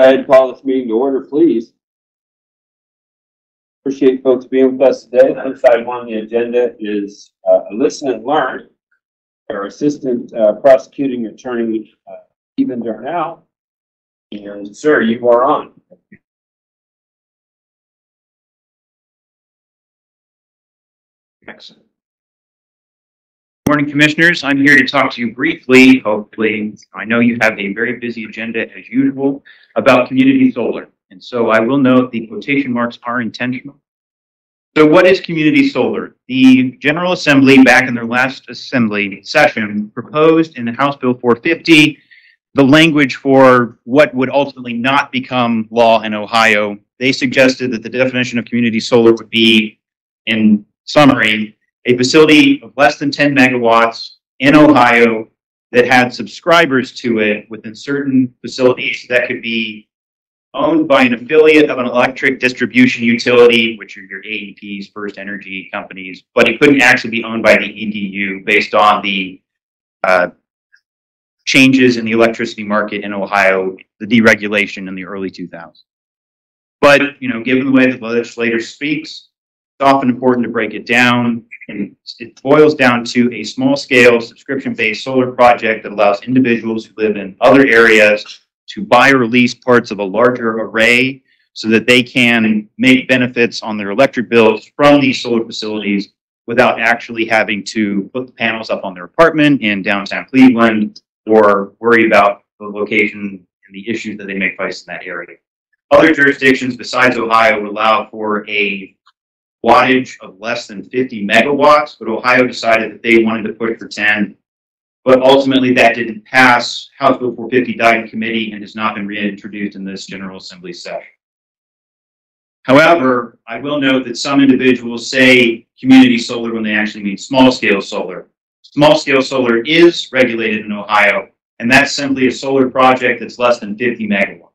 Ahead and call this meeting to order, please. Appreciate folks being with us today. First item on the agenda is uh, a listen and learn. Our Assistant uh, Prosecuting Attorney, uh, Steven Darnell. And sir, you are on. Excellent. Morning, Commissioners. I'm here to talk to you briefly, hopefully. I know you have a very busy agenda as usual about community solar. And so I will note the quotation marks are intentional. So what is community solar? The General Assembly, back in their last assembly session, proposed in the House Bill 450 the language for what would ultimately not become law in Ohio. They suggested that the definition of community solar would be, in summary, a facility of less than 10 megawatts in Ohio that had subscribers to it within certain facilities that could be owned by an affiliate of an electric distribution utility, which are your AEPs, First Energy companies, but it couldn't actually be owned by the EDU based on the uh, changes in the electricity market in Ohio, the deregulation in the early 2000s. But, you know, given the way the legislator speaks, it's often important to break it down. And it boils down to a small scale subscription based solar project that allows individuals who live in other areas to buy or lease parts of a larger array so that they can make benefits on their electric bills from these solar facilities without actually having to put the panels up on their apartment in downtown Cleveland or worry about the location and the issues that they may face in that area. Other jurisdictions besides Ohio would allow for a wattage of less than 50 megawatts, but Ohio decided that they wanted to push for 10. But ultimately, that didn't pass. House Bill 450 died in committee and has not been reintroduced in this General Assembly session. However, I will note that some individuals say community solar when they actually mean small scale solar. Small scale solar is regulated in Ohio, and that's simply a solar project that's less than 50 megawatts.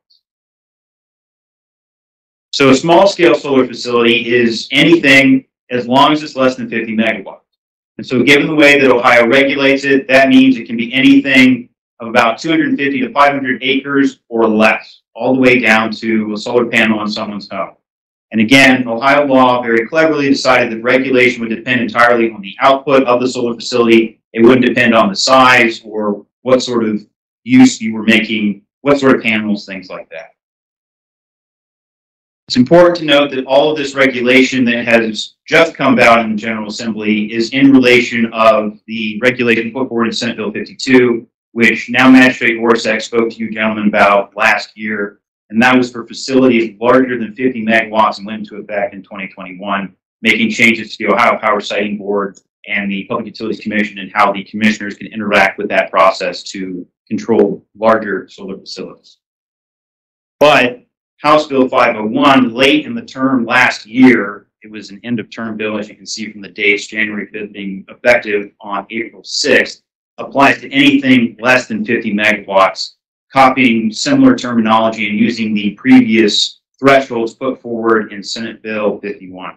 So a small scale solar facility is anything as long as it's less than 50 megawatts. And so given the way that Ohio regulates it, that means it can be anything of about 250 to 500 acres or less, all the way down to a solar panel on someone's home. And again, Ohio law very cleverly decided that regulation would depend entirely on the output of the solar facility. It wouldn't depend on the size or what sort of use you were making, what sort of panels, things like that. It's important to note that all of this regulation that has just come about in the General Assembly is in relation of the regulation put forward in Senate Bill 52, which now Magistrate Orsak spoke to you gentlemen about last year and that was for facilities larger than 50 megawatts and went into effect back in 2021, making changes to the Ohio Power Siting Board and the Public Utilities Commission and how the commissioners can interact with that process to control larger solar facilities. But House Bill 501, late in the term last year, it was an end of term bill, as you can see from the dates, January 5th being effective on April 6th, applies to anything less than 50 megawatts copying similar terminology and using the previous thresholds put forward in Senate Bill 51.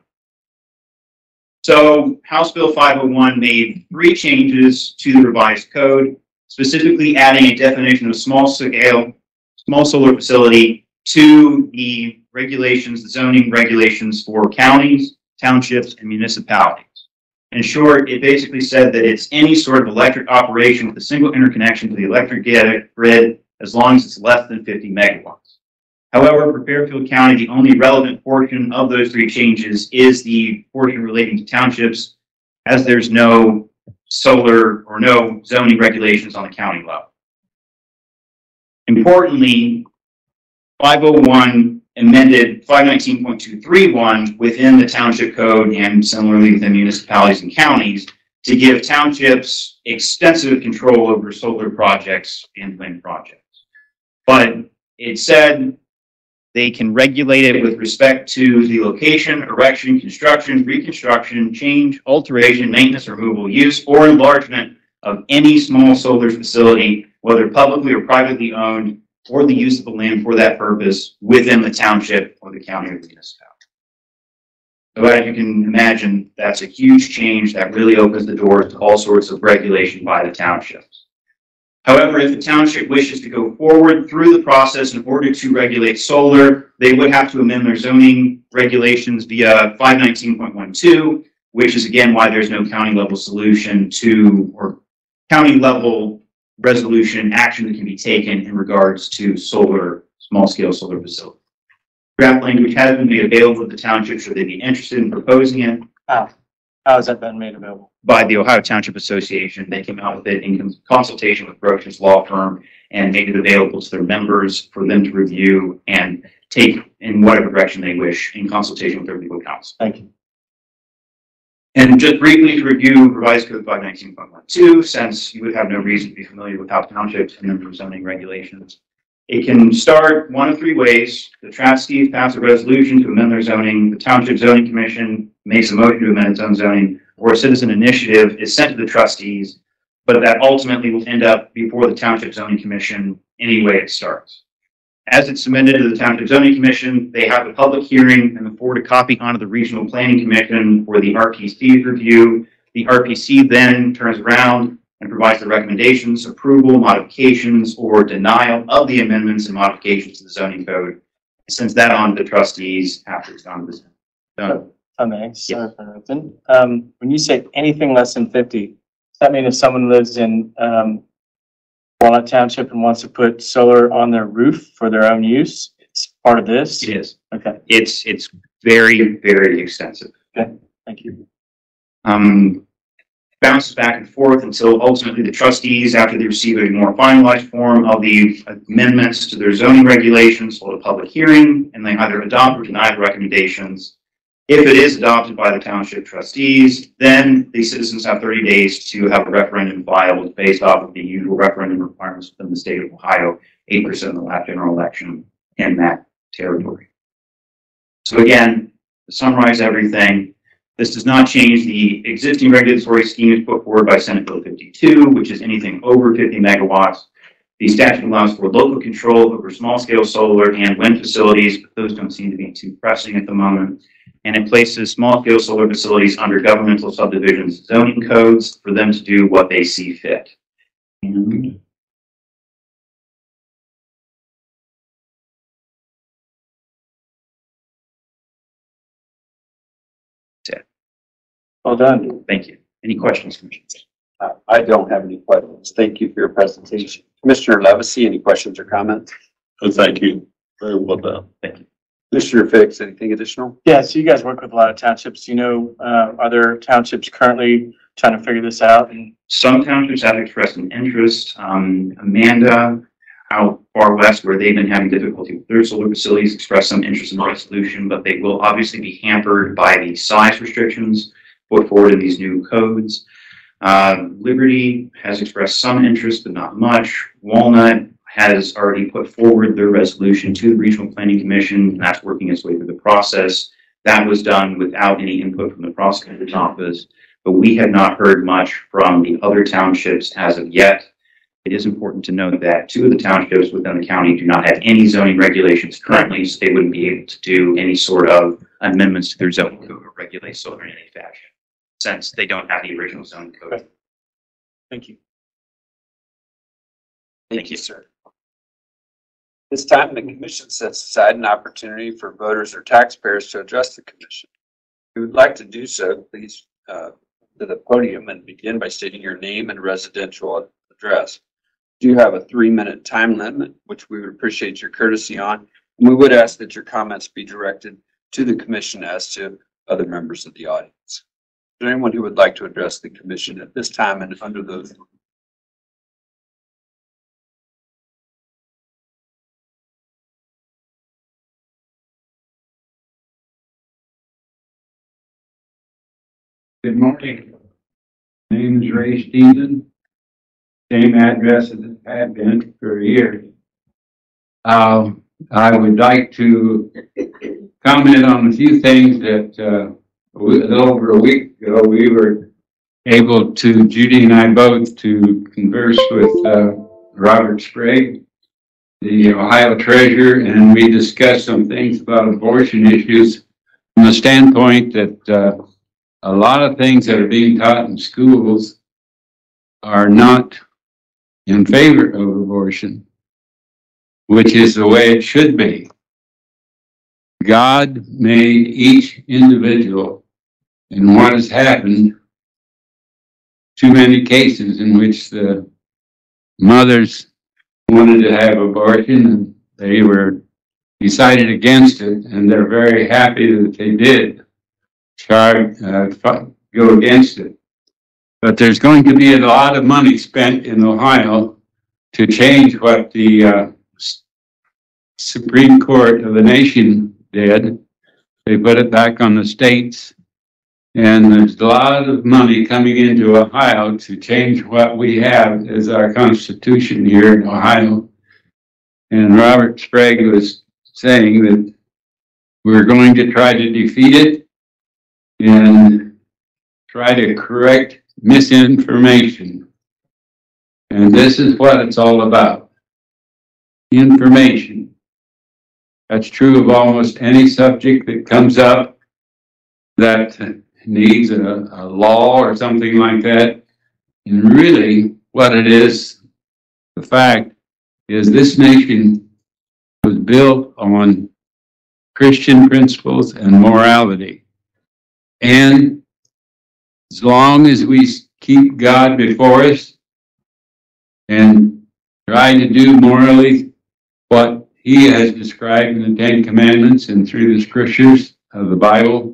So House Bill 501 made three changes to the revised code, specifically adding a definition of small scale, small solar facility to the regulations, the zoning regulations for counties, townships, and municipalities. In short, it basically said that it's any sort of electric operation with a single interconnection to the electric grid as long as it's less than 50 megawatts. However, for Fairfield County, the only relevant portion of those three changes is the portion relating to townships, as there's no solar or no zoning regulations on the county level. Importantly, 501 amended 519.231 within the township code and similarly within municipalities and counties to give townships extensive control over solar projects and wind projects. But it said they can regulate it with respect to the location, erection, construction, reconstruction, change, alteration, maintenance, removal, use, or enlargement of any small solar facility, whether publicly or privately owned, or the use of the land for that purpose within the township or the county or the municipality. So as you can imagine, that's a huge change that really opens the doors to all sorts of regulation by the townships. However, if the township wishes to go forward through the process in order to regulate solar, they would have to amend their zoning regulations via five nineteen point one two, which is again why there's no county level solution to, or county level resolution action that can be taken in regards to solar, small scale solar facility. Draft language has been made available to the township should they be interested in proposing it How has that been made available? by the Ohio Township Association. They came out with it in consultation with Brochus Law Firm and made it available to their members for them to review and take in whatever direction they wish in consultation with their legal counsel. Thank you. And just briefly to review revised code five nineteen point one two, since you would have no reason to be familiar with how townships and their zoning regulations. It can start one of three ways. The trustees pass a resolution to amend their zoning, the township zoning commission makes a motion to amend its own zoning, or a citizen initiative is sent to the trustees, but that ultimately will end up before the township zoning commission any way it starts. As it's submitted to the Township Zoning Commission, they have a public hearing and forward a copy onto the Regional Planning Commission for the RPC's review. The RPC then turns around and provides the recommendations, approval, modifications, or denial of the amendments and modifications to the zoning code. and Sends that on to the trustees after it's done. done. I may, sorry for interrupting. Um, when you say anything less than fifty, does that mean if someone lives in, um, Walnut Township and wants to put solar on their roof for their own use, it's part of this? It is. Okay, It's, it's very, very extensive. Okay. Thank you. um, bounces back and forth until ultimately the trustees, after they receive a more finalized form of the amendments to their zoning regulations, hold a public hearing, and they either adopt or deny the recommendations. If it is adopted by the township trustees, then the citizens have thirty days to have a referendum filed based off of the usual referendum requirements within the state of Ohio, eight percent of the last general election in that territory. So again, to summarize everything, this does not change the existing regulatory schemes put forward by Senate Bill 52, which is anything over 50 megawatts. The statute allows for local control over small-scale solar and wind facilities, but those don't seem to be too pressing at the moment. And it places small-scale solar facilities under governmental subdivisions zoning codes for them to do what they see fit. And Well done. thank you. Any questions, Commissioners? I don't have any questions. Thank you for your presentation. Commissioner Levacy, any questions or comments? Oh, thank you. Very well done. Commissioner Fix, anything additional? Yeah, so you guys work with a lot of townships. You know, uh, are there townships currently trying to figure this out? And Some townships have expressed an interest. Um, Amanda, out far west where they've been having difficulty with their solar facilities, expressed some interest in the resolution, but they will obviously be hampered by the size restrictions put forward in these new codes. Uh, Liberty has expressed some interest, but not much. Walnut has already put forward their resolution to the Regional Planning Commission, and that's working its way through the process. That was done without any input from the prosecutor's office but we have not heard much from the other townships as of yet. It is important to note that two of the townships within the county do not have any zoning regulations currently, so they wouldn't be able to do any sort of amendments to their zoning code or regulate solar in any fashion, since they don't have the original zoning code. thank you. Thank you. sir. This time, the commission sets aside an opportunity for voters or taxpayers to address the commission. If you would like to do so, please, uh, to the podium and begin by stating your name and residential address. Do you have a three-minute time limit, which we would appreciate your courtesy on? And we would ask that your comments be directed to the commission as to other members of the audience. Is there anyone who would like to address the commission at this time and under those Good morning. Name is Ray Stemen. Same address as it had been for years. Um, I would like to comment on a few things that, uh, a little over a week ago, we were able to, Judy and I both, to converse with, uh, Robert Sprague, the Ohio treasurer, and we discussed some things about abortion issues from the standpoint that, uh, a lot of things that are being taught in schools are not in favor of abortion, which is the way it should be. God made each individual, and what has happened, too many cases in which the mothers wanted to have abortion and they were decided against it, and they're very happy that they did charge, uh, go against it. But there's going to be a lot of money spent in Ohio to change what the, uh, Supreme Court of the nation did. They put it back on the states. And there's a lot of money coming into Ohio to change what we have as our constitution here in Ohio. And Robert Sprague was saying that we're going to try to defeat it and try to correct misinformation. And this is what it's all about. Information. That's true of almost any subject that comes up that needs a, a law or something like that. And really, what it is, the fact is this nation was built on Christian principles and morality. And as long as we keep God before us and try to do morally what He has described in the Ten Commandments and through the scriptures of the Bible,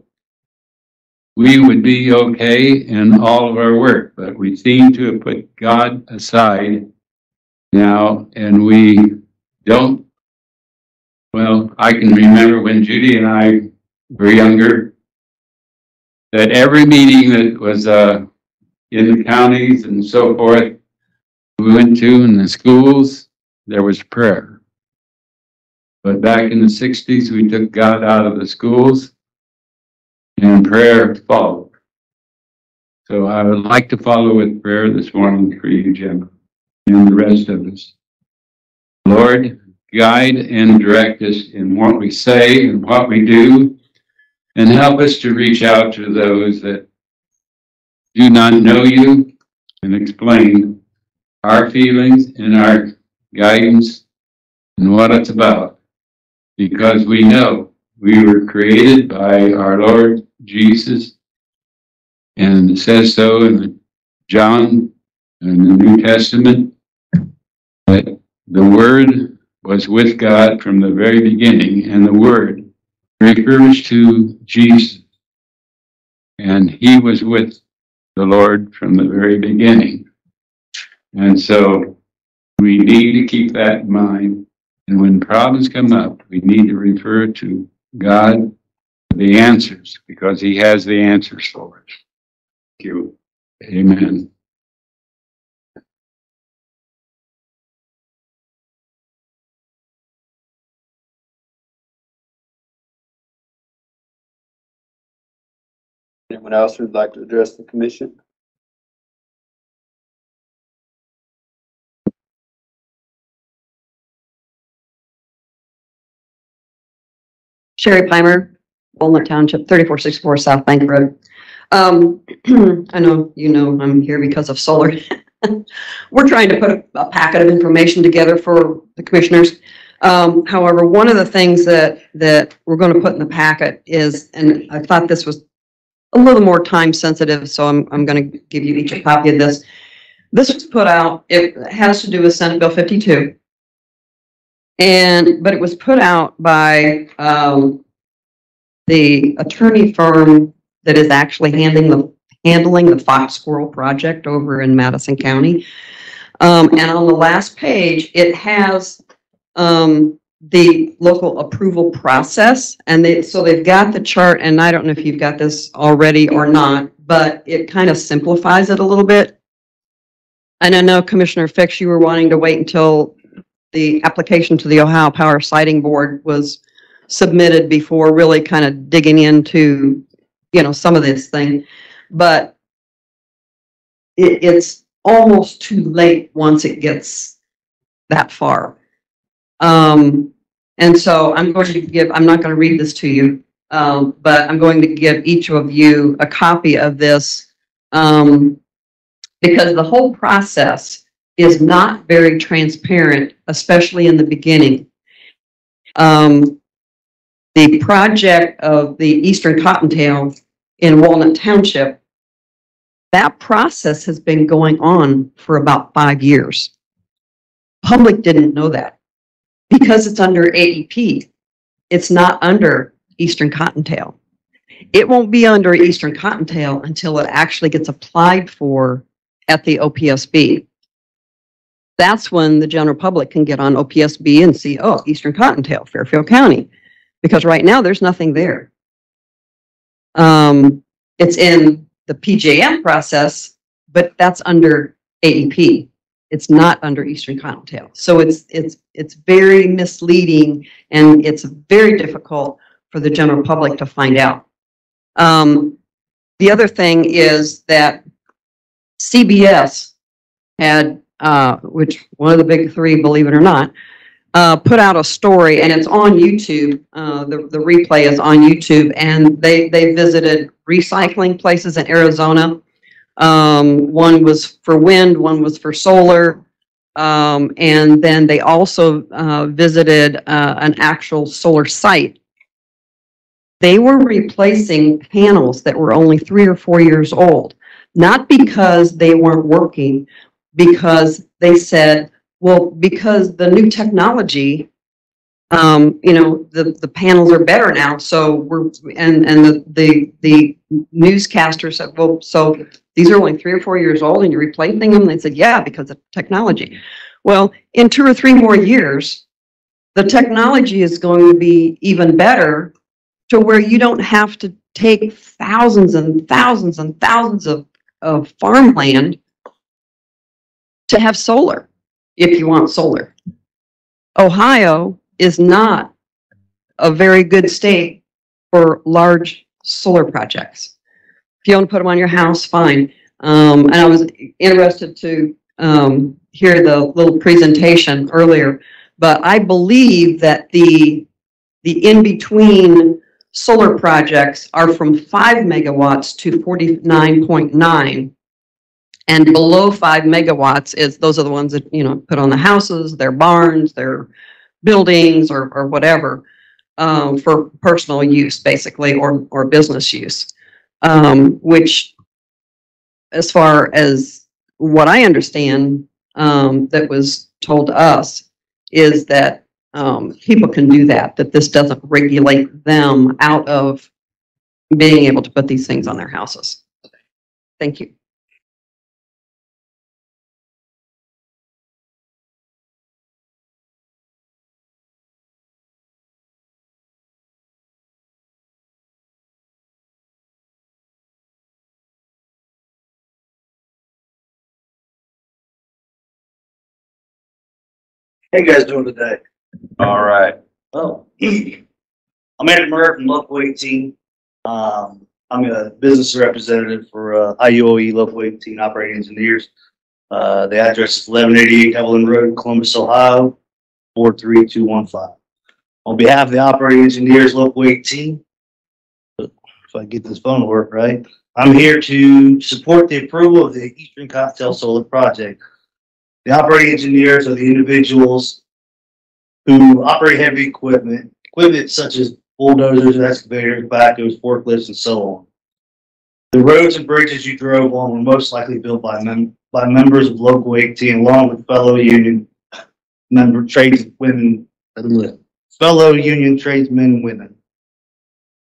we would be okay in all of our work. But we seem to have put God aside now, and we don't. Well, I can remember when Judy and I were younger, that every meeting that was uh, in the counties and so forth, we went to in the schools, there was prayer. But back in the sixties, we took God out of the schools and prayer followed. So I would like to follow with prayer this morning for you, Jim, and the rest of us. Lord, guide and direct us in what we say and what we do, and help us to reach out to those that do not know you and explain our feelings and our guidance and what it's about. Because we know we were created by our Lord Jesus. And it says so in John in the New Testament that the Word was with God from the very beginning, and the Word refers to Jesus. And he was with the Lord from the very beginning. And so we need to keep that in mind. And when problems come up, we need to refer to God the answers because he has the answers for us. Thank you. Amen. Anyone else who'd like to address the commission? Sherry Pymer, Walnut Township, thirty-four sixty-four South Bank Road. Um, I know, you know, I'm here because of solar. We're trying to put a- a packet of information together for the commissioners. Um, however, one of the things that, that we're gonna put in the packet is, and I thought this was a little more time sensitive, so I'm, I'm gonna give you each a copy of this. This was put out, it has to do with Senate Bill fifty-two. And, but it was put out by, um, the attorney firm that is actually handling the, handling the Fox Squirrel project over in Madison County. Um, and on the last page, it has, um, the local approval process. And they, so they've got the chart, and I don't know if you've got this already or not, but it kind of simplifies it a little bit. And I know Commissioner Fix, you were wanting to wait until the application to the Ohio Power Siting Board was submitted before really kind of digging into, you know, some of this thing. But it, it's almost too late once it gets that far. Um, and so I'm going to give, I'm not going to read this to you, um, but I'm going to give each of you a copy of this. Um, because the whole process is not very transparent, especially in the beginning. Um, the project of the Eastern Cottontail in Walnut Township, that process has been going on for about five years. Public didn't know that because it's under AEP. It's not under Eastern Cottontail. It won't be under Eastern Cottontail until it actually gets applied for at the OPSB. That's when the general public can get on OPSB and see, oh, Eastern Cottontail, Fairfield County. Because right now, there's nothing there. Um, it's in the PJM process, but that's under AEP. It's not under Eastern Cottontail. So it's, it's, it's very misleading and it's very difficult for the general public to find out. Um, the other thing is that CBS had, uh, which one of the big three, believe it or not, uh, put out a story and it's on YouTube. Uh, the, the replay is on YouTube and they, they visited recycling places in Arizona. Um, one was for wind, one was for solar. Um, and then they also, uh, visited, uh, an actual solar site. They were replacing panels that were only three or four years old, not because they weren't working, because they said, well, because the new technology, um, you know, the, the panels are better now, so we're, and, and the, the, the newscaster said, well, so these are only three or four years old and you're replacing them? They said, yeah, because of technology. Well, in two or three more years, the technology is going to be even better to where you don't have to take thousands and thousands and thousands of, of farmland to have solar, if you want solar. Ohio is not a very good state for large solar projects. If you want to put them on your house, fine. Um, and I was interested to, um, hear the little presentation earlier, but I believe that the, the in-between solar projects are from five megawatts to forty-nine point nine. And below five megawatts is, those are the ones that, you know, put on the houses, their barns, their buildings or, or whatever. Um, for personal use, basically, or, or business use. Um, which, as far as what I understand, um, that was told to us, is that um, people can do that, that this doesn't regulate them out of being able to put these things on their houses. Thank you. How you guys doing today? All right. Oh, I'm Andrew Murray from Local 18. Um, I'm a business representative for uh, IUOE Local 18 Operating Engineers. Uh, the address is 1188 Evelyn Road, Columbus, Ohio, 43215. On behalf of the Operating Engineers Local 18, if I get this phone to work right, I'm here to support the approval of the Eastern Cottontail Solar Project. The operating engineers are the individuals who operate heavy equipment, equipment such as bulldozers, excavators, backhoes, forklifts, and so on. The roads and bridges you drove on were most likely built by mem- by members of Local 18 along with fellow union member tradesmen, fellow union tradesmen and women.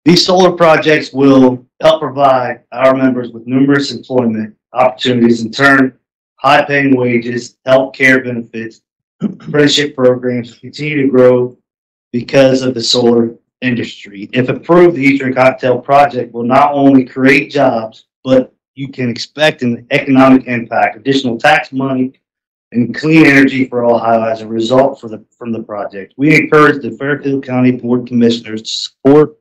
These solar projects will help provide our members with numerous employment opportunities, in turn, high-paying wages, health care benefits, apprenticeship programs continue to grow because of the solar industry. If approved, the Eastern Cottontail Project will not only create jobs, but you can expect an economic impact, additional tax money, and clean energy for Ohio as a result for the, from the project. We encourage the Fairfield County Board Commissioners to support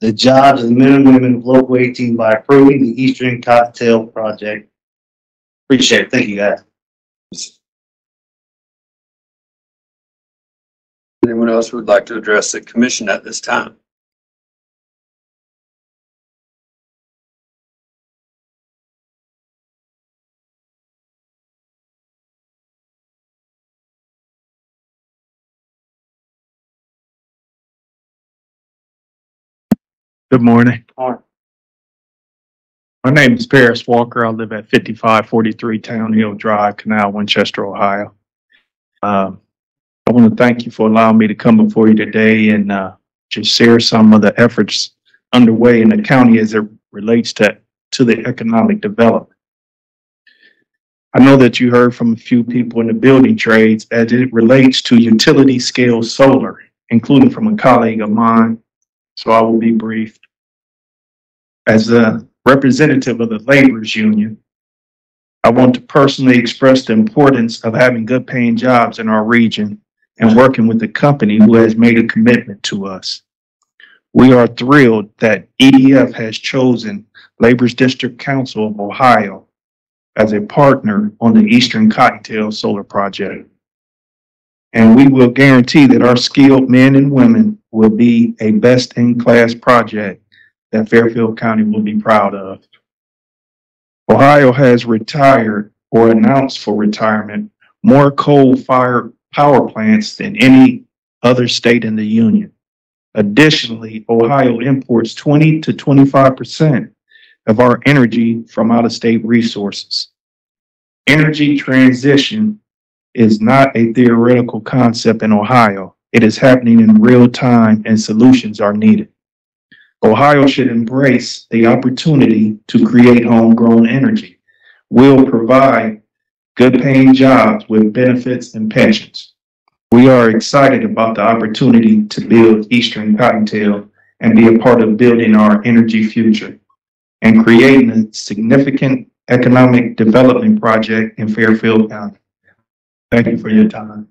the jobs of the men and women of Local 18 by approving the Eastern Cottontail Project. Appreciate it. Thank you, guys. Anyone else would like to address the commission at this time? Good morning. Good morning. My name is Paris Walker. I live at fifty-five forty-three Town Hill Drive, Canal, Winchester, Ohio. Um, I want to thank you for allowing me to come before you today and, uh, just share some of the efforts underway in the county as it relates to, to the economic development. I know that you heard from a few people in the building trades as it relates to utility scale solar, including from a colleague of mine. So I will be brief. As a representative of the laborers union, I want to personally express the importance of having good paying jobs in our region and working with a company who has made a commitment to us. We are thrilled that EDF has chosen Labor's District Council of Ohio as a partner on the Eastern Cottontail Solar Project. And we will guarantee that our skilled men and women will be a best-in-class project that Fairfield County will be proud of. Ohio has retired or announced for retirement more coal-fired power plants than any other state in the union. Additionally, Ohio imports twenty to twenty-five percent of our energy from out-of-state resources. Energy transition is not a theoretical concept in Ohio. It is happening in real time and solutions are needed. Ohio should embrace the opportunity to create homegrown energy. We'll provide good paying jobs with benefits and pensions. We are excited about the opportunity to build Eastern Cottontail and be a part of building our energy future and creating a significant economic development project in Fairfield County. Thank you for your time.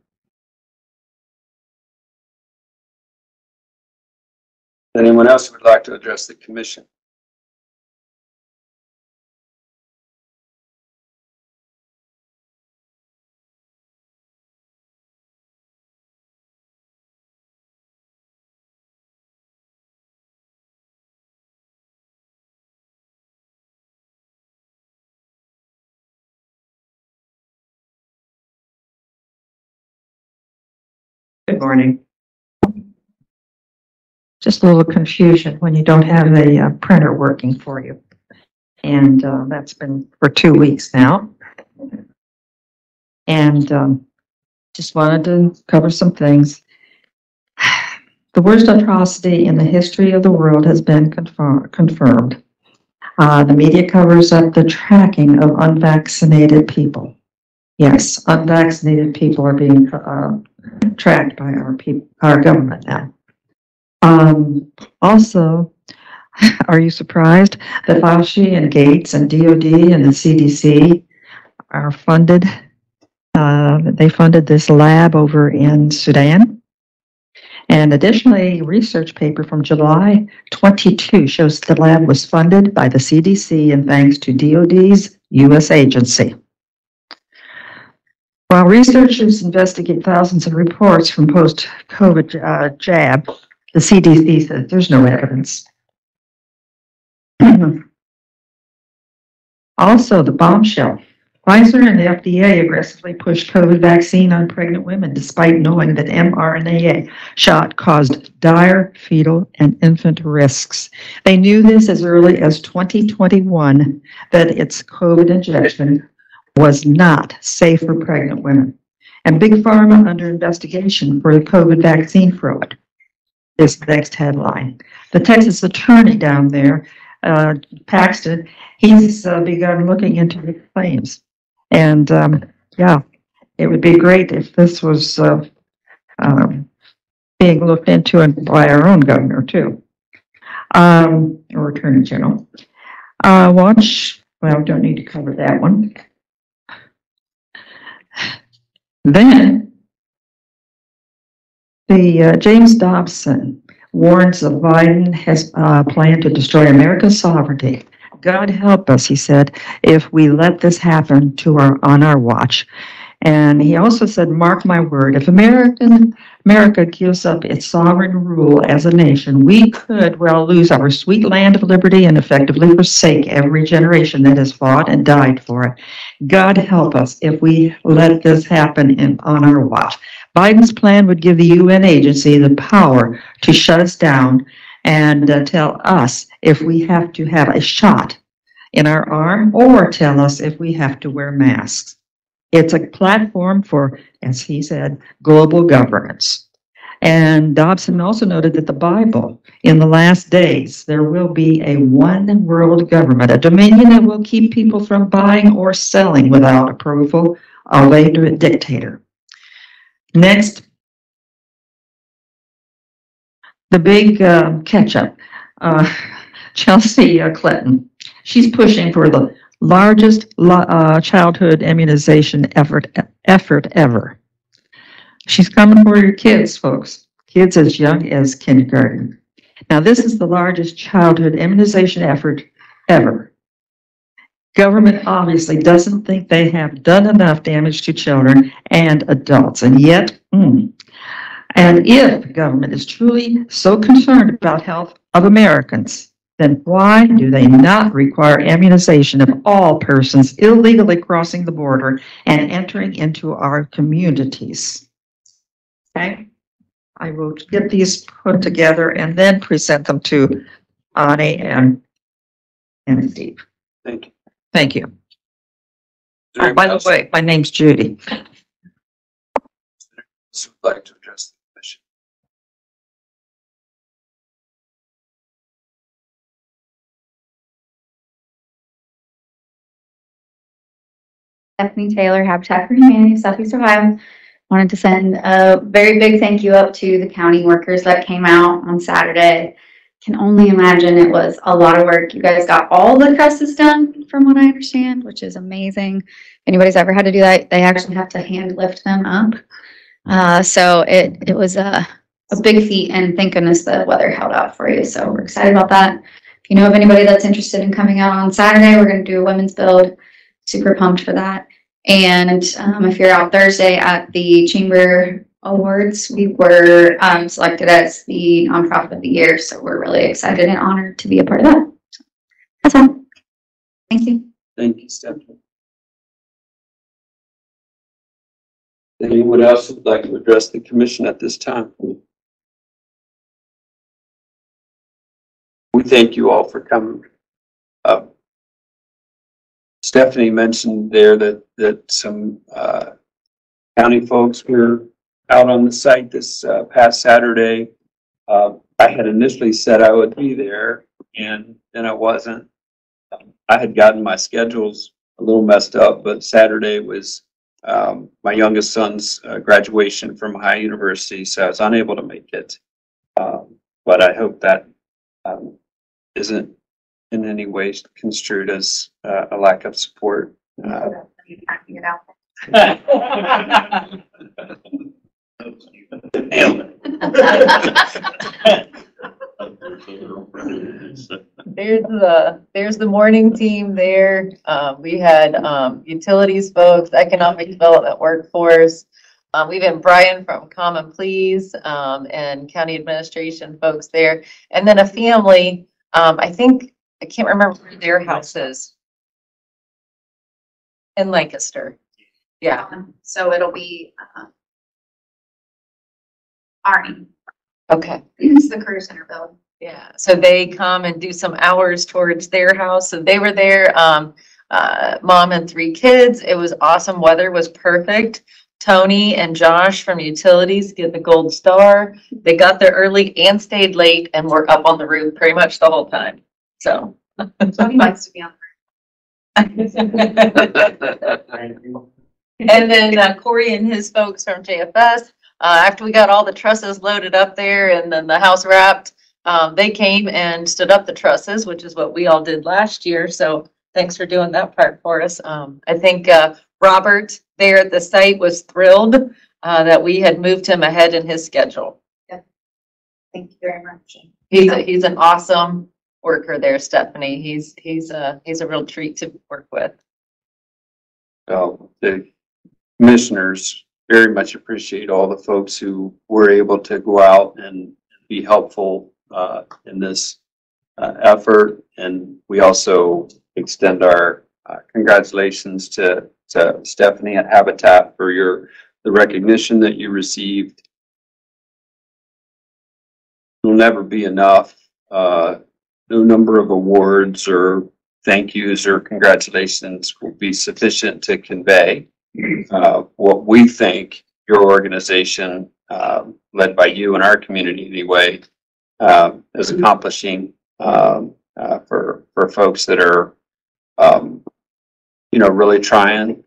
Anyone else would like to address the commission? Good morning. Just a little confusion when you don't have a uh, printer working for you. And uh, that's been for two weeks now. And um, just wanted to cover some things. The worst atrocity in the history of the world has been confirmed. confirmed. Uh, The media covers up the tracking of unvaccinated people. Yes, unvaccinated people are being uh, tracked by our our government now. Um, also, are you surprised that Fauci and Gates and DOD and the CDC are funded? Uh, they funded this lab over in Sudan. And additionally, a research paper from July 22 shows the lab was funded by the CDC and thanks to DOD's U.S. agency. While researchers investigate thousands of reports from post-COVID uh, jab, the CDC says there's no evidence. Also, the bombshell. Pfizer and the FDA aggressively pushed COVID vaccine on pregnant women despite knowing that mRNA shot caused dire fetal and infant risks. They knew this as early as 2021 that its COVID injection was not safe for pregnant women. And Big Pharma under investigation for the COVID vaccine fraud. This next headline. The Texas attorney down there, uh, Paxton, he's uh, begun looking into the claims. And, um, yeah, it would be great if this was, uh, um, being looked into and by our own governor too. Um, or attorney general. Uh, watch, well, don't need to cover that one. Then the uh, James Dobson warns that Biden has uh, planned to destroy America's sovereignty. God help us, he said, if we let this happen to our on our watch. And he also said, mark my word, if American America gives up its sovereign rule as a nation, we could well lose our sweet land of liberty and effectively forsake every generation that has fought and died for it. God help us if we let this happen in, on our watch. Biden's plan would give the UN agency the power to shut us down and uh, tell us if we have to have a shot in our arm or tell us if we have to wear masks. It's a platform for, as he said, global governance. And Dobson also noted that the Bible, in the last days, there will be a one world government, a dominion that will keep people from buying or selling without approval, a later dictator. Next, the big uh, catch-up, uh, Chelsea uh, Clinton. She's pushing for the largest uh, childhood immunization effort effort ever. She's coming for your kids, folks. Kids as young as kindergarten. Now, this is the largest childhood immunization effort ever. Government obviously doesn't think they have done enough damage to children and adults, and yet, hmm. And if government is truly so concerned about health of Americans, then why do they not require immunization of all persons illegally crossing the border and entering into our communities? Okay, I will get these put together and then present them to Ani and, and Steve. Thank you. Thank you. Is there Oh, By anyone the else way, my name's Judy. who would like to address the commission? Stephanie Taylor, Habitat for Humanity of Southeast Ohio. Wanted to send a very big thank you up to the county workers that came out on Saturday. Can only imagine it was a lot of work. You guys got all the trusses done, from what I understand, which is amazing. Anybody's ever had to do that, they actually have to hand lift them up. Uh, so it, it was a, a big feat and thank goodness the weather held out for you. So we're excited about that. If you know of anybody that's interested in coming out on Saturday, we're gonna do a women's build super pumped for that. And um, if you're out Thursday at the Chamber Awards, we were um, selected as the nonprofit of the year. So we're really excited and honored to be a part of that. So, That's all. Thank you. Thank you, Stephanie. Anyone else who'd like to address the commission at this time? We thank you all for coming. Uh, Stephanie mentioned there that, that some, uh, county folks were out on the site this, uh, past Saturday. Uh, I had initially said I would be there and then I wasn't. Um, I had gotten my schedules a little messed up, but Saturday was um, my youngest son's uh, graduation from Ohio University, so I was unable to make it. Um, but I hope that um, isn't in any way construed as uh, a lack of support. Uh, There's the, there's the morning team there. Um, we had, um, utilities folks, economic development workforce. Um, we've had Brian from Common Pleas, um, and county administration folks there. And then a family, um, I think, I can't remember where their house is. In Lancaster. Yeah. So it'll be uh, Arnie, Okay. it's the career center building. Yeah, so they come and do some hours towards their house. So they were there, um, uh, mom and three kids. It was awesome. Weather was perfect. Tony and Josh from Utilities get the gold star. They got there early and stayed late and were up on the roof pretty much the whole time. So. Tony likes to be on. The And then uh, Corey and his folks from JFS, uh, after we got all the trusses loaded up there and then the house wrapped, um, they came and stood up the trusses, which is what we all did last year. So thanks for doing that part for us. Um, I think, uh, Robert there at the site was thrilled, uh, that we had moved him ahead in his schedule. Yeah. Thank you very much. He's, a- he's an awesome worker there, Stephanie. He's, he's a, he's a real treat to work with. Well, the commissioners very much appreciate all the folks who were able to go out and be helpful uh, in this uh, effort. And we also extend our uh, congratulations to, to Stephanie at Habitat for your, the recognition that you received. It'll never be enough uh, no number of awards or thank yous or congratulations will be sufficient to convey uh, what we think your organization, um, led by you and our community anyway, uh, is accomplishing, um, uh, for, for folks that are, um, you know, really trying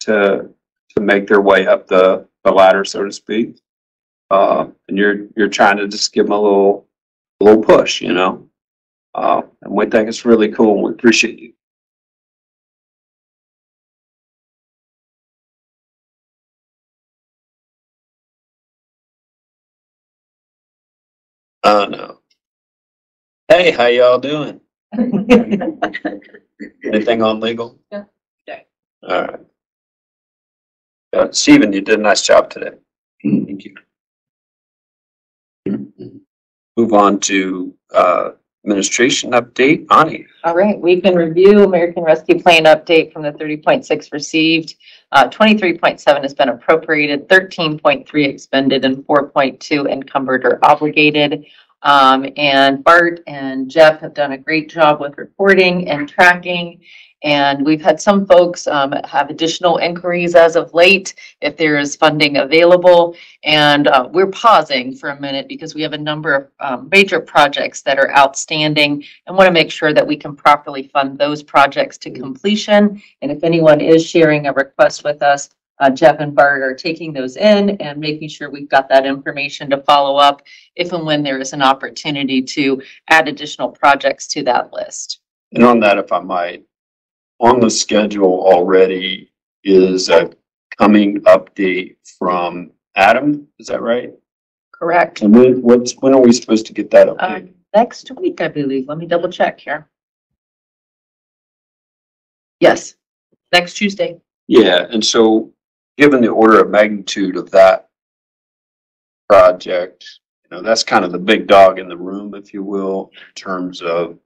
to, to make their way up the, the ladder, so to speak. Uh, and you're, you're trying to just give them a little, a little push, you know? Uh, and we think it's really cool and we appreciate you. Oh, no. Hey, how y'all doing? Anything on legal? Yeah. All right. Uh, Stephen, you did a nice job today. Thank you. Move on to, uh, administration update. Ani? All right, we can review American Rescue Plan update from the thirty point six received. Uh, twenty-three point seven has been appropriated, thirteen point three expended, and four point two encumbered or obligated. Um, and Bart and Jeff have done a great job with reporting and tracking. And we've had some folks, um, have additional inquiries as of late, if there is funding available. And, uh, we're pausing for a minute because we have a number of, um, major projects that are outstanding and want to make sure that we can properly fund those projects to completion. And if anyone is sharing a request with us, uh, Jeff and Bart are taking those in and making sure we've got that information to follow up if and when there is an opportunity to add additional projects to that list. And on that, if I might, on the schedule already is a coming update from Adam, is that right? Correct. And when, what's, when are we supposed to get that Um, update? next week, I believe. Let me double check here. Yes, next Tuesday. Yeah, and so, given the order of magnitude of that project, you know, that's kind of the big dog in the room, if you will, in terms of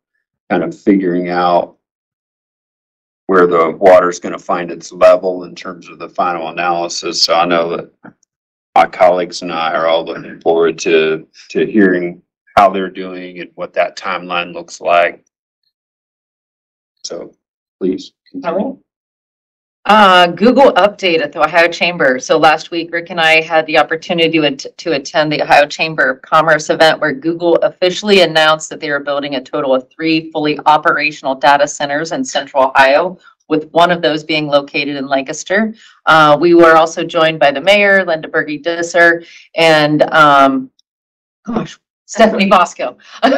kind of figuring out where the water is gonna find its level in terms of the final analysis. So I know that my colleagues and I are all looking forward to, to hearing how they're doing and what that timeline looks like. So, please. Continue. right. Uh, Google update at the Ohio Chamber. So last week, Rick and I had the opportunity to, to attend the Ohio Chamber of Commerce event where Google officially announced that they are building a total of three fully operational data centers in central Ohio, with one of those being located in Lancaster. Uh, we were also joined by the mayor, Linda Berge Disser, and, um, gosh, Stephanie Bosco.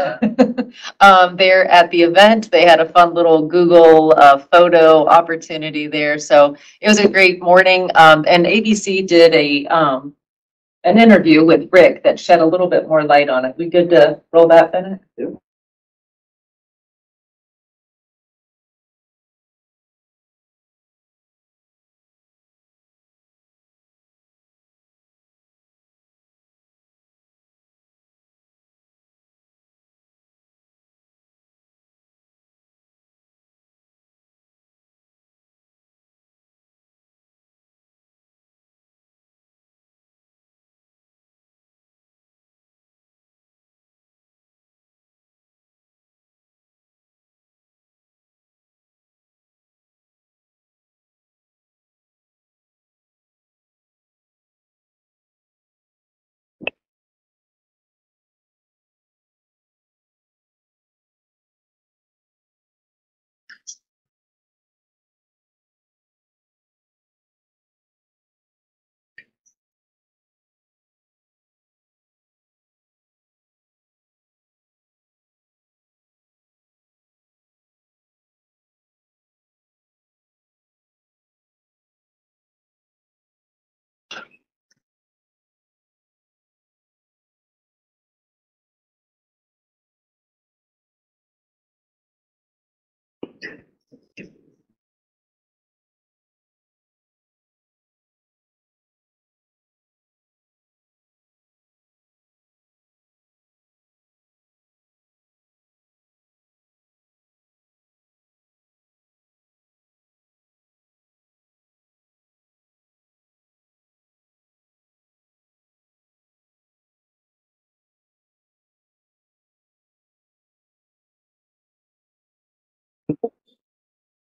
Um, there at the event, they had a fun little Google, uh, photo opportunity there. So it was a great morning. Um, and ABC did a, um, an interview with Rick that shed a little bit more light on it. We good to roll that, Bennett?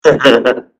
呵呵呵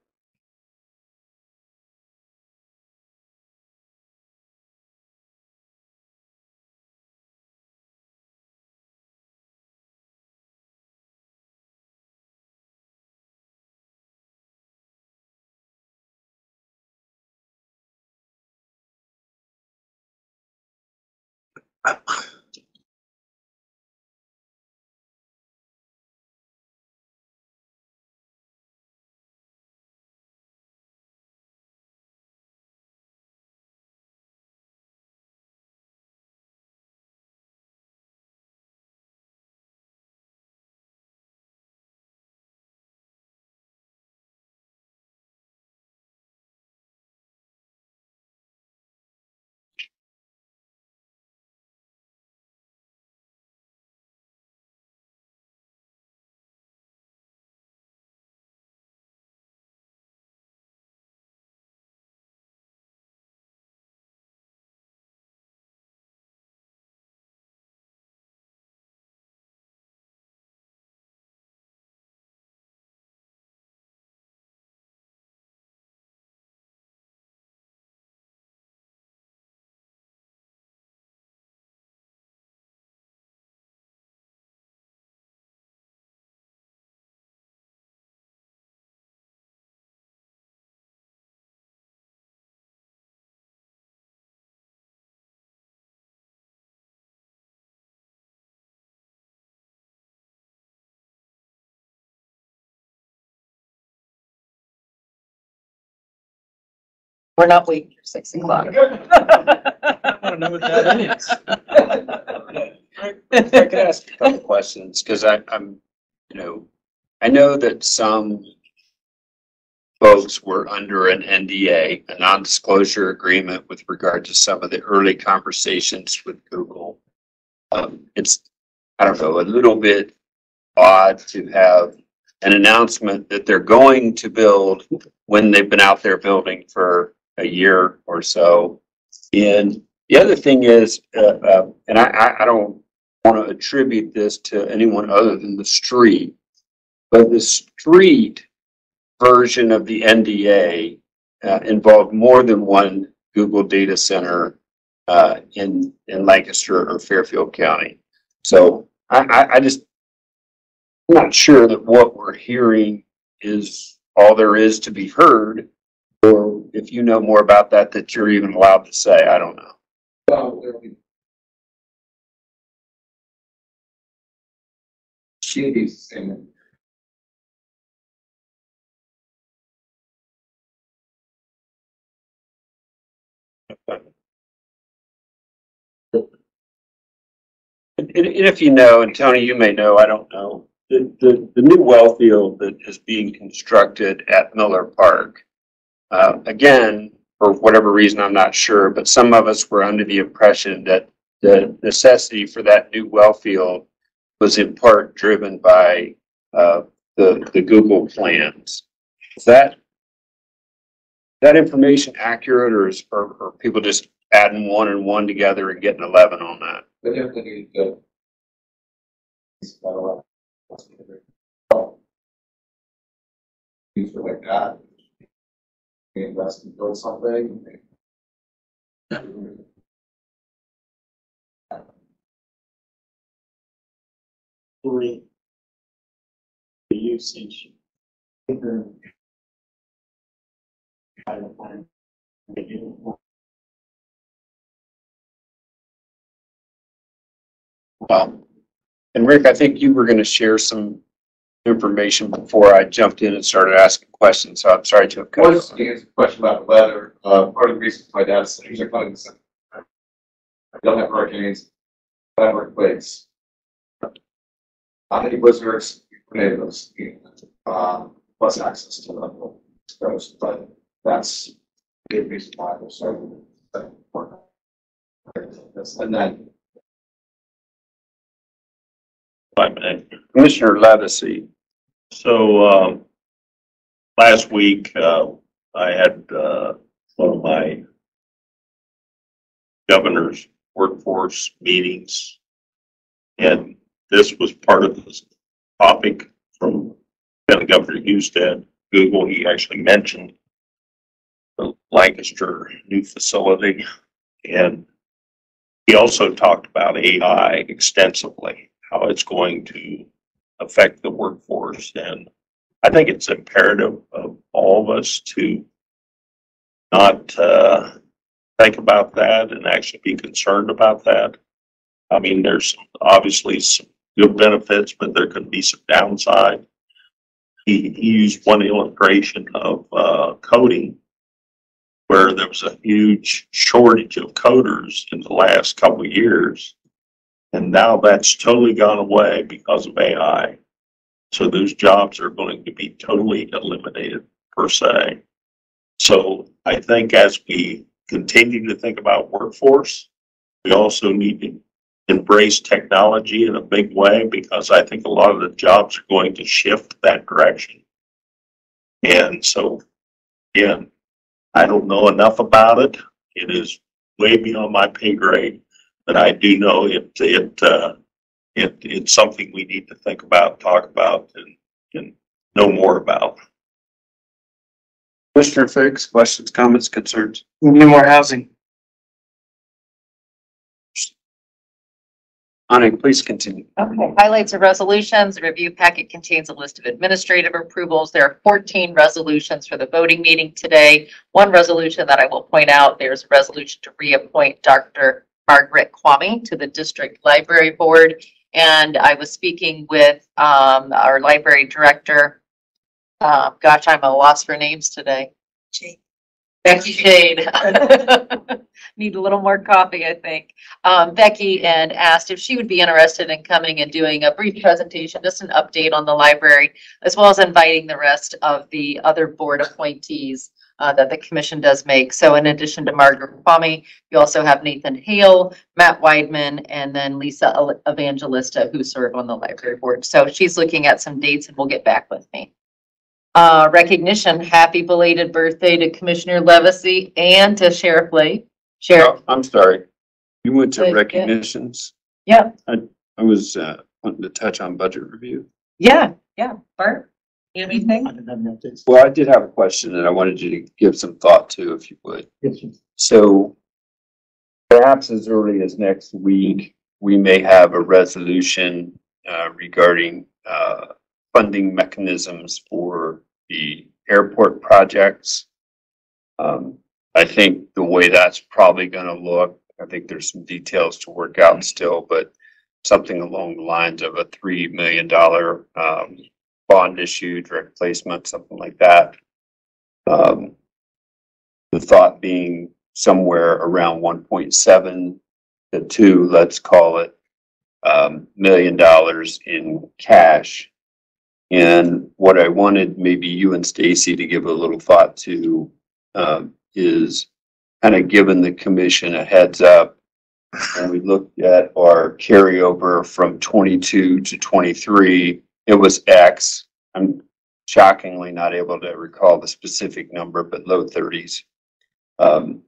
We're not waiting for six o'clock. I wanna know what that is. If I could ask a couple questions, because I, I'm, you know, I know that some folks were under an NDA, a non-disclosure agreement with regard to some of the early conversations with Google. Um, it's, I don't know, a little bit odd to have an announcement that they're going to build when they've been out there building for a year or so. And the other thing is, uh, uh, and I, I, don't want to attribute this to anyone other than the street, but the street version of the NDA uh, involved more than one Google data center uh, in, in Lancaster or Fairfield County. So I, I, I just, I'm not sure that what we're hearing is all there is to be heard. Or if you know more about that, that you're even allowed to say, I don't know. She's saying. And, and if you know, and Tony, you may know, I don't know, the, the, the new well field that is being constructed at Miller Park. Uh, again, for whatever reason, I'm not sure, but some of us were under the impression that the necessity for that new well field was in part driven by, uh, the, the Google plans. Is that, that information accurate or is, or, people just adding one and one together and getting eleven on that? Things like that. Invest and build something. Three. The usage. Um, and Rick, I think you were gonna share some information before I jumped in and started asking questions, so I'm sorry to have cut. One you is off. to answer the question about the weather, uh, part of the reason my dad's things are coming. this- I don't have hurricanes, I have earthquakes. Not any blizzards, tornadoes, um, plus access to the coast, but that's a big reason why we're starting. And then Five minutes. Commissioner Levacy, So, um, last week, uh, I had, uh, one of my governor's workforce meetings. And this was part of this topic from Lieutenant Governor Husted, Google, he actually mentioned the Lancaster new facility. And he also talked about AI extensively, how it's going to affect the workforce. And I think it's imperative of all of us to not, uh, think about that and actually be concerned about that. I mean, there's obviously some good benefits, but there could be some downside. He, he used one illustration of, uh, coding where there was a huge shortage of coders in the last couple of years. And now that's totally gone away because of AI. So those jobs are going to be totally eliminated per se. So I think as we continue to think about workforce, we also need to embrace technology in a big way because I think a lot of the jobs are going to shift that direction. And so, again, I don't know enough about it. It is way beyond my pay grade, but I do know it, it, uh, it, it's something we need to think about, talk about and, and know more about. Commissioner Fix, questions, comments, concerns? We need more housing. Ani, please continue. Okay, highlights of resolutions. The review packet contains a list of administrative approvals. There are 14 resolutions for the voting meeting today. One resolution that I will point out, there's a resolution to reappoint Dr. Margaret Kwame to the District Library Board. And I was speaking with um, our library director. Uh, Gosh, I'm a loss for names today. Becky Shade. Need a little more coffee, I think. Um, Becky and asked if she would be interested in coming and doing a brief presentation, just an update on the library, as well as inviting the rest of the other board appointees uh, that the commission does make. So in addition to Margaret Kwame, you also have Nathan Hale, Matt Weidman, and then Lisa Evangelista, who serve on the library board. So she's looking at some dates and will get back with me. Uh, recognition, happy belated birthday to Commissioner Levacy and to Sheriff Lee. Sheriff, Oh, I'm sorry. You went to recognitions. yeah, I was, uh, wanting to touch on budget review. yeah, yeah, Bart, you have anything? Well, I did have a question that I wanted you to give some thought to, if you would. So perhaps as early as next week, we may have a resolution uh, regarding uh, funding mechanisms for the airport projects. Um, I think the way that's probably gonna look, I think there's some details to work out still, but something along the lines of a three million dollar um, bond issue, direct placement, something like that. Um, the thought being somewhere around one point seven to two, let's call it, um, million dollars in cash. And what I wanted maybe you and Stacy to give a little thought to, um, is kind of giving the commission a heads up. And we looked at our carryover from twenty-two to twenty-three, it was X. I'm shockingly not able to recall the specific number, but low thirties. Um,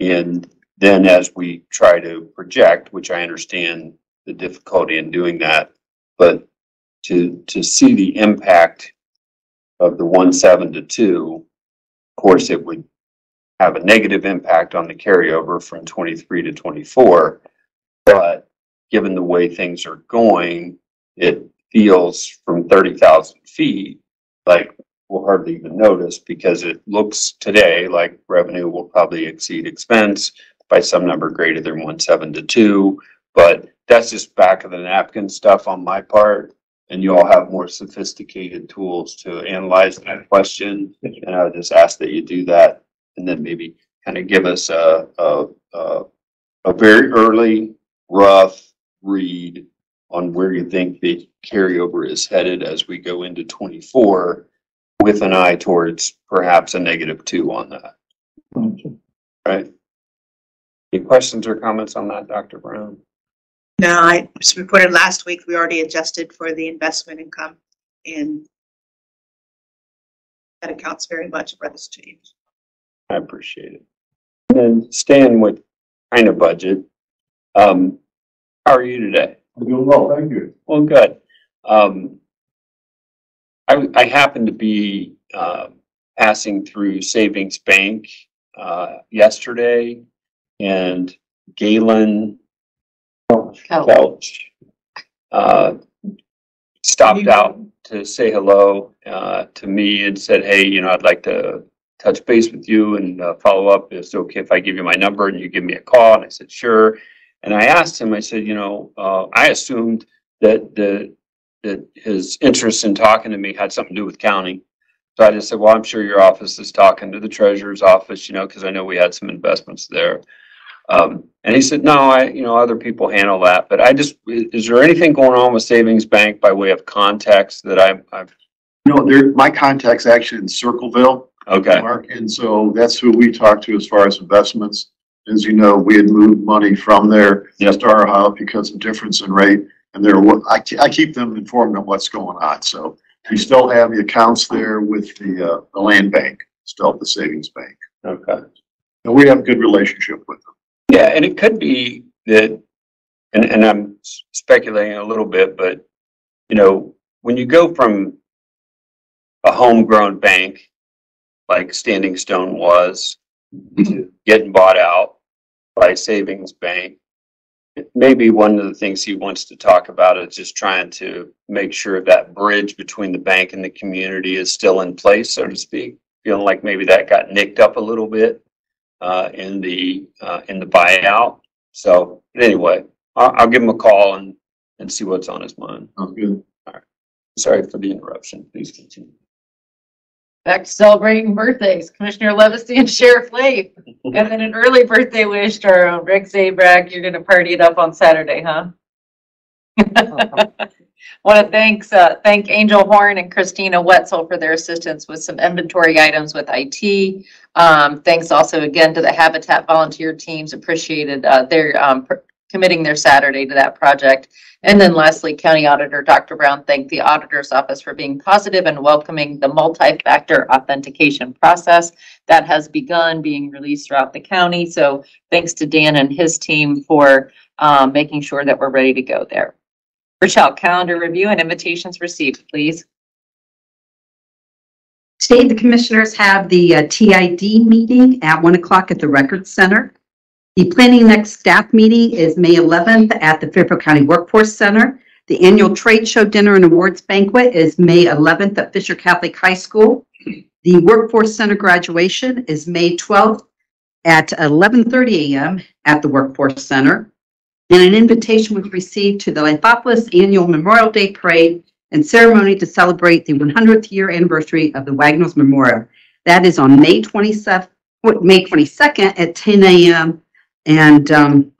and then as we try to project, which I understand the difficulty in doing that, but to, to see the impact of the one seven to two, of course, it would have a negative impact on the carryover from twenty-three to twenty-four. But given the way things are going, it feels from thirty thousand feet like we'll hardly even notice because it looks today like revenue will probably exceed expense by some number greater than one seven to two. But that's just back of the napkin stuff on my part. And you all have more sophisticated tools to analyze that question. And I would just ask that you do that and then maybe kind of give us a, a, a, a very early rough read on where you think the carryover is headed as we go into twenty-four with an eye towards perhaps a negative two on that. Right? Any questions or comments on that, Dr. Brown? No, I was reported last week, we already adjusted for the investment income and that accounts very much for this change. I appreciate it. And then staying with kind of budget, um, how are you today? I'm doing well, thank you. Well, good. Um, I, I happened to be, uh, passing through Savings Bank, uh, yesterday and Galen Couch, uh, stopped out to say hello, uh, to me and said, hey, you know, I'd like to touch base with you and, uh, follow up. Is it okay if I give you my number and you give me a call? And I said, sure. And I asked him, I said, you know, uh, I assumed that the, that his interest in talking to me had something to do with county. So I just said, well, I'm sure your office is talking to the treasurer's office, you know, because I know we had some investments there. Um, and he said, no, I, you know, other people handle that, but I just, is there anything going on with Savings Bank by way of context that I'm, I've, No, there, my contact's actually in Circleville, okay, Mark, and so that's who we talked to as far as investments. As you know, we had moved money from there to Star Ohio because of difference in rate. And there, wa- I, ke- I keep them informed on what's going on, so we still have the accounts there with the, uh, the land bank, still the savings bank. okay. And we have a good relationship with them. Yeah, and it could be that, and, and I'm speculating a little bit, but, you know, when you go from a homegrown bank, like Standing Stone was, to getting bought out by Savings Bank, maybe one of the things he wants to talk about is just trying to make sure that bridge between the bank and the community is still in place, so to speak. Feeling like maybe that got nicked up a little bit uh, in the, uh, in the buyout. So anyway, I'll, I'll give him a call and, and see what's on his mind. Sounds good. Sorry for the interruption. Please continue. Back to celebrating birthdays, Commissioner Levacy and Sheriff Lape. And then an early birthday wish to our own Rick Szabrak. You're gonna party it up on Saturday, huh? Want to thanks, uh, thank Angel Horn and Christina Wetzel for their assistance with some inventory items with IT. Um, thanks also again to the Habitat volunteer teams, appreciated, uh, their, um, per- committing their Saturday to that project. And then lastly, County Auditor Dr. Brown thanked the Auditor's Office for being positive and welcoming the multi-factor authentication process that has begun being released throughout the county. So thanks to Dan and his team for, um, making sure that we're ready to go there. Rochelle, calendar review and invitations received, please. Today, the commissioners have the uh, TID meeting at one o'clock at the Record Center. The planning next staff meeting is May 11th at the Fairfield County Workforce Center. The annual trade show dinner and awards banquet is May 11th at Fisher Catholic High School. The Workforce Center graduation is May 12th at 11:30 a.m. at the Workforce Center. And an invitation was received to the Lithopolis Annual Memorial Day Parade and ceremony to celebrate the 100th year anniversary of the Wagnalls Memorial. That is on May 27th, May 22nd at 10 a.m. And um,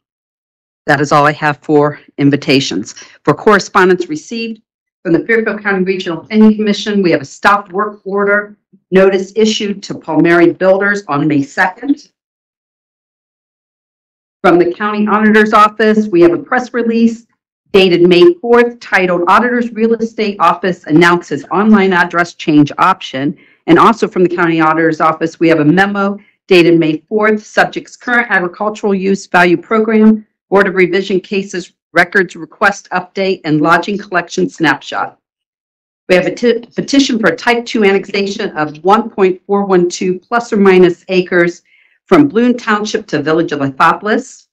that is all I have for invitations. For correspondence received from the Fairfield County Regional Planning Commission, we have a stop work order notice issued to Palmieri Builders on May 2nd. From the County Auditor's Office, we have a press release dated May 4th titled Auditor's Real Estate Office Announces Online Address Change Option. And also from the County Auditor's Office, we have a memo dated May 4th, subjects current agricultural use value program, Board of Revision cases, records request update, and lodging collection snapshot. We have a petition for a type 2 annexation of 1.412 plus or minus acres from Bloom Township to Village of Lithopolis.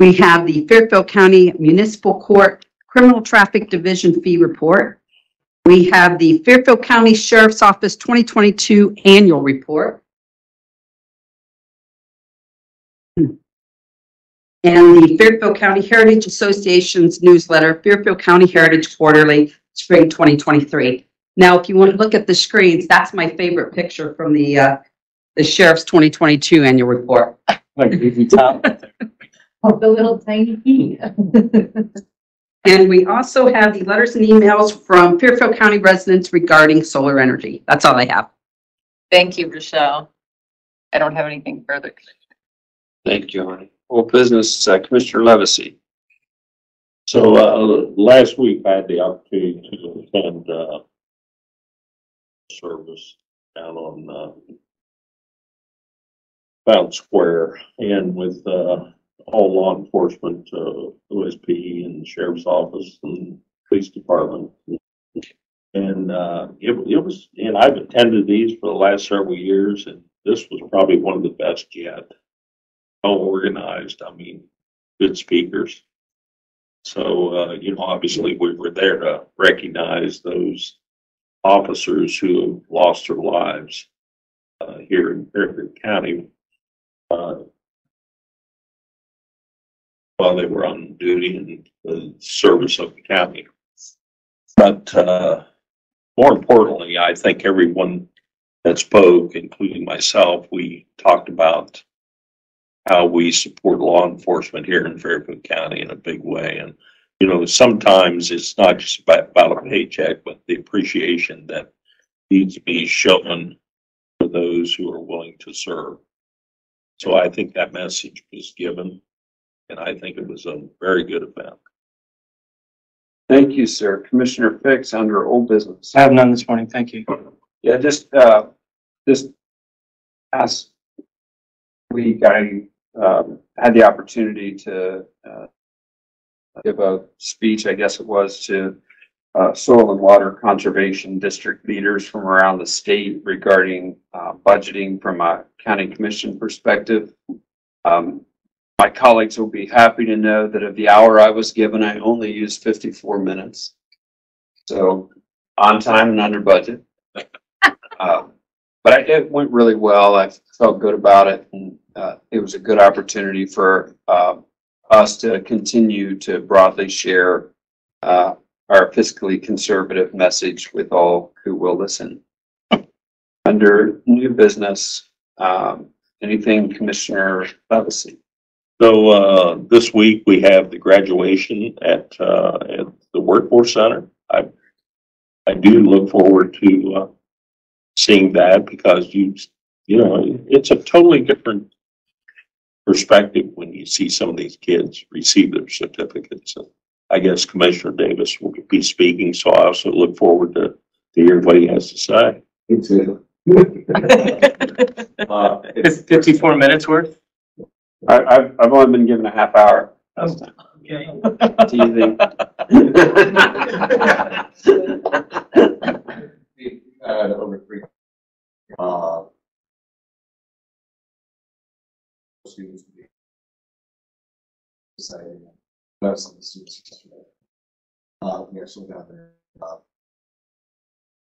We have the Fairfield County Municipal Court Criminal Traffic Division Fee Report. We have the Fairfield County Sheriff's Office 2022 Annual Report. And the Fairfield County Heritage Association's newsletter, Fairfield County Heritage Quarterly, Spring 2023. Now, if you want to look at the screens, that's my favorite picture from the, uh, the Sheriff's 2022 Annual Report. Like, easy top. Oh, the little tiny key. And we also have the letters and emails from Fairfield County residents regarding solar energy. That's all I have. Thank you, Rochelle. I don't have anything further. Thank you, honey. Well, business, uh, Commissioner Levacy. So, uh, last week I had the opportunity to attend, uh, service down on, uh, Fountain Square and with, uh, all law enforcement, uh, OSP and Sheriff's Office and Police Department. And, uh, it, it was, and I've attended these for the last several years and this was probably one of the best yet. Well organized, I mean, good speakers. So, uh, you know, obviously we were there to recognize those officers who have lost their lives, uh, here in Fairfield County. Uh, while they were on duty in the service of the county. But, uh, more importantly, I think everyone that spoke, including myself, we talked about how we support law enforcement here in Fairfield County in a big way. And, you know, sometimes it's not just about, about a paycheck, but the appreciation that needs to be shown for those who are willing to serve. So I think that message was given, and I think it was a very good event. Thank you, sir. Commissioner Fix, under old business. I have none this morning. Thank you. Yeah, just, uh, just last week, I, um, had the opportunity to, uh, give a speech, I guess it was, to, uh, soil and water conservation district leaders from around the state regarding, uh, budgeting from a county commission perspective. Um, my colleagues will be happy to know that of the hour I was given, I only used fifty-four minutes. So on time and under budget. Uh, But I, it went really well. I felt good about it and, uh, it was a good opportunity for, uh, us to continue to broadly share, uh, our fiscally conservative message with all who will listen. Under new business, um, anything Commissioner Levacy? So, uh, this week we have the graduation at, uh, at the Workforce Center. I, I do look forward to, uh, seeing that because you, you know, it's a totally different perspective when you see some of these kids receive their certificates. And I guess Commissioner Davis will be speaking, so I also look forward to, to hear what he has to say. Me too. Uh, it's, Fifty-four minutes worth? I, I've, I've only been given a half hour. Okay. Teasing. had over three. Uh. Students. to be Deciding, some of the students yesterday. Uh, we actually got there, uh.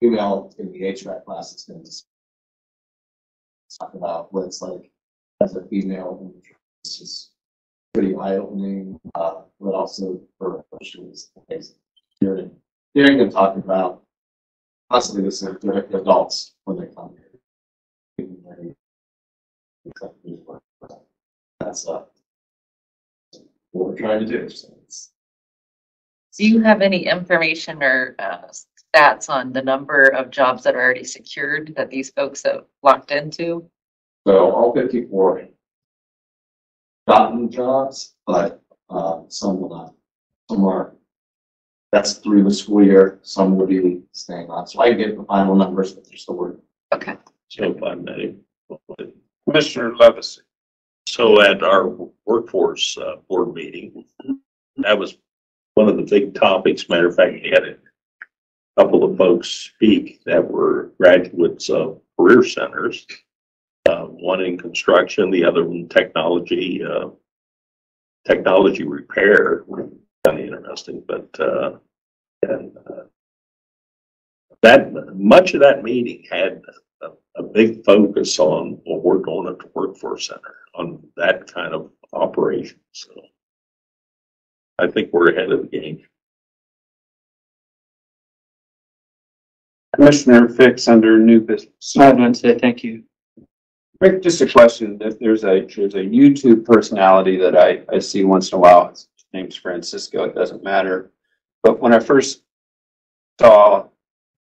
Email in the HVAC class, it's gonna just. Talk about what it's like as a female, it's just pretty eye opening, uh, but also for students. Hearing, hearing them talk about possibly this is the adults when they come here. That's uh. What we're trying to do, so it's. Do you have any information or uh, stats on the number of jobs that are already secured that these folks have locked into? So all fifty-four. Gotten jobs, but uh some will not, some are. That's through the school year, some will be staying on, so I get the final numbers, but they're still working. Okay. So if I may. Commissioner Levacy. So at our workforce, uh, board meeting, that was one of the big topics. Matter of fact, we had a couple of folks speak that were graduates of career centers. Uh, one in construction, the other in technology, uh, technology repair, kind of interesting, but, uh, and, uh, that, much of that meeting had a, a big focus on what we're doing at the workforce center, on that kind of operation, so. I think we're ahead of the game. Commissioner Fix, under new business. I have none today. Thank you. Rick, just a question. If there's a, there's a YouTube personality that I, I see once in a while. His name's Francisco. It doesn't matter. But when I first saw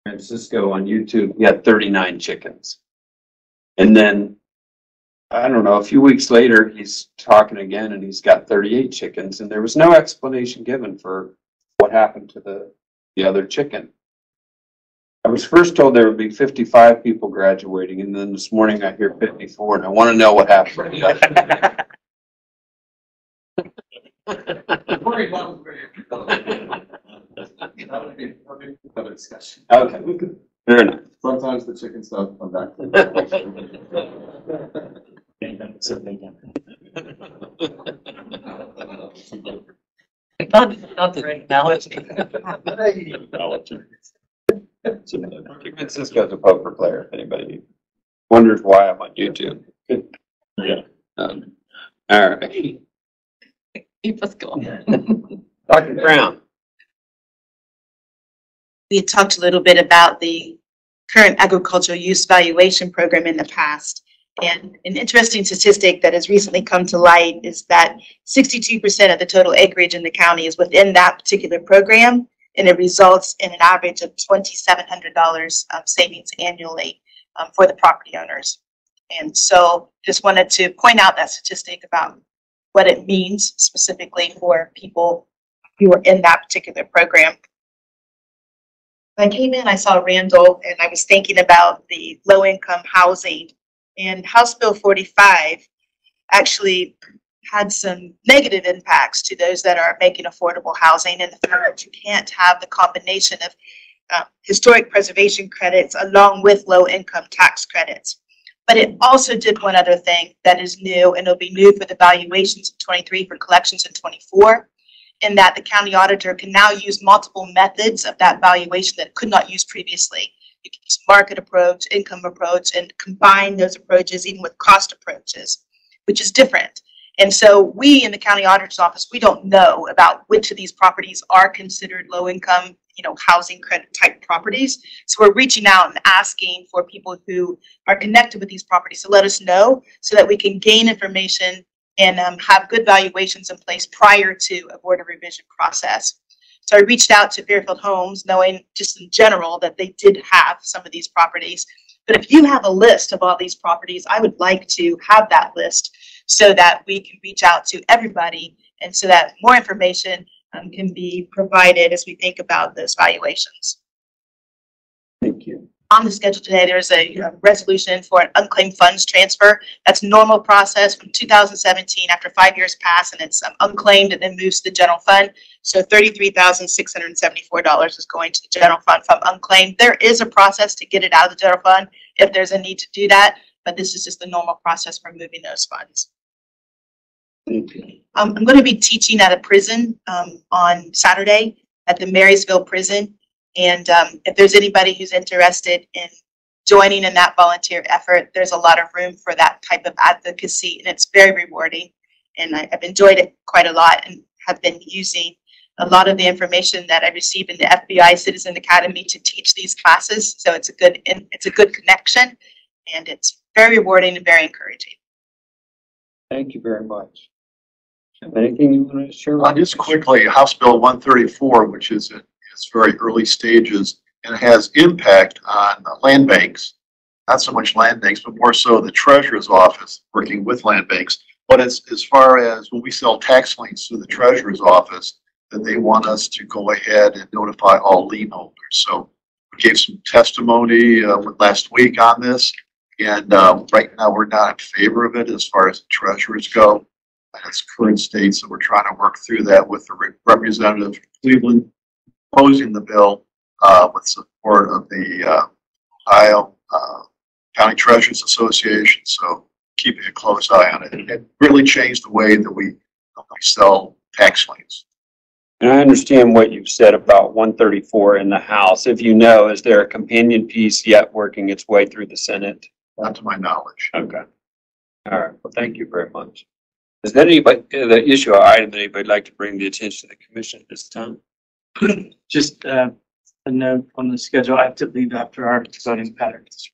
Francisco on YouTube, he had thirty-nine chickens. And then, I don't know, a few weeks later, he's talking again and he's got thirty-eight chickens and there was no explanation given for what happened to the, the other chicken. I was first told there would be fifty-five people graduating, and then this morning I hear fifty-four, and I want to know what happened. to the other. That would be, that would be another discussion. Okay, fair enough. Sometimes the chicken stuff come back. Not, not the right knowledge. Francisco's a poker player, if anybody wonders why I'm on YouTube. Yeah. Um, all right, Keep us going. Dr. Brown. we had talked a little bit about the current agricultural use valuation program in the past. And an interesting statistic that has recently come to light is that sixty-two percent of the total acreage in the county is within that particular program. And it results in an average of twenty-seven hundred dollars of savings annually um, for the property owners. And so just wanted to point out that statistic about what it means specifically for people who are in that particular program. When I came in, I saw Randall and I was thinking about the low income housing. And House Bill forty-five actually had some negative impacts to those that are making affordable housing and the fact that you can't have the combination of uh, historic preservation credits along with low income tax credits. But it also did one other thing that is new and it'll be new for the valuations in twenty-three for collections in twenty-four in that the county auditor can now use multiple methods of that valuation that it could not use previously. You can use market approach, income approach, and combine those approaches even with cost approaches, which is different. And so we in the county auditor's office, we don't know about which of these properties are considered low income, you know, housing credit type properties. So we're reaching out and asking for people who are connected with these properties to let us know so that we can gain information and um, have good valuations in place prior to a board of revision process. So I reached out to Fairfield Homes, knowing just in general that they did have some of these properties. But if you have a list of all these properties, I would like to have that list so that we can reach out to everybody and so that more information um, can be provided as we think about those valuations. Thank you. On the schedule today, there's a uh, resolution for an unclaimed funds transfer. That's normal process from 2017 after five years pass and it's um, unclaimed and then moves to the general fund. So $33,674 is going to the general fund from unclaimed. There is a process to get it out of the general fund if there's a need to do that, but this is just the normal process for moving those funds. Um, I'm going to be teaching at a prison um, on Saturday at the Marysville Prison. And um, if there's anybody who's interested in joining in that volunteer effort, there's a lot of room for that type of advocacy, and it's very rewarding. And I, I've enjoyed it quite a lot and have been using a lot of the information that I received in the FBI Citizen Academy to teach these classes. So it's a good, it's a good connection, and it's very rewarding and very encouraging. Thank you very much. Have Anything you want to share? Uh, Just quickly, House Bill one thirty-four, which is in its very early stages and has impact on land banks. Not so much land banks, but more so the treasurer's office, working with land banks. But as, as far as when we sell tax liens to the treasurer's office, then they want us to go ahead and notify all lien holders. So we gave some testimony, uh, last week on this. And, uh, right now, we're not in favor of it as far as the treasurers go. That's current state, so we're trying to work through that with the re- representative from Cleveland opposing the bill, uh, with support of the, uh, Ohio, uh, County Treasurers Association, so keeping a close eye on it. It really changed the way that we sell tax liens. And I understand what you've said about one thirty-four in the House. If you know, is there a companion piece yet working its way through the Senate? Not to my knowledge. Okay. All right, well, thank you very much. Is there anybody, uh, the issue or item that anybody'd like to bring the attention of the commission at this time? Just uh, a note on the schedule, I have to leave after our voting patterns.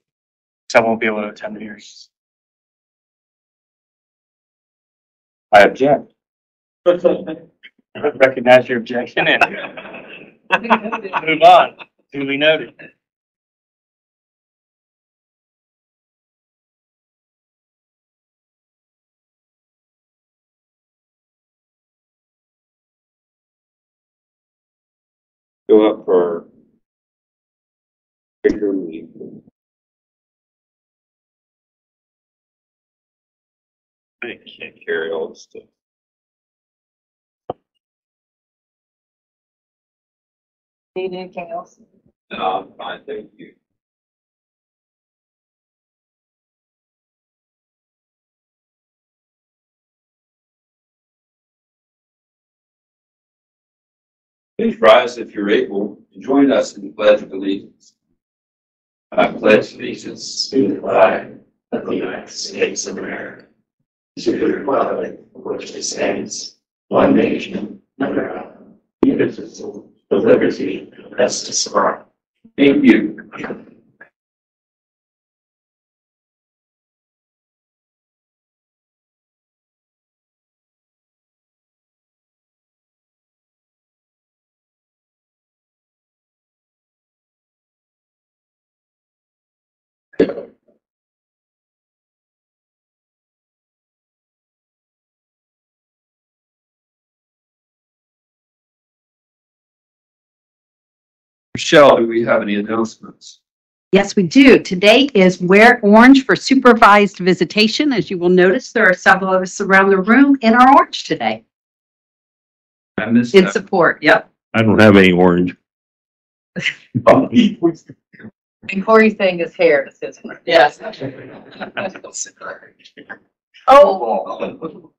So I won't be able to attend the hearings. I object. I recognize your objection and move on. Duly noted. Go up for regular meeting. I can't carry all this stuff. Need anything else? No, I'm fine, thank you. Please rise if you're able and join us in the pledge of allegiance. I pledge allegiance to the flag of the United States of America, to the republic for which it stands, one nation, under God, indivisible, with liberty and justice for all. Thank you. Michelle, do we have any announcements? Yes, we do. Today is Wear Orange for Supervised Visitation. As you will notice, there are several of us around the room in our orange today I missed in that. support. Yep. I don't have any orange. And Corey's saying his hair is his. Yes. Oh. oh.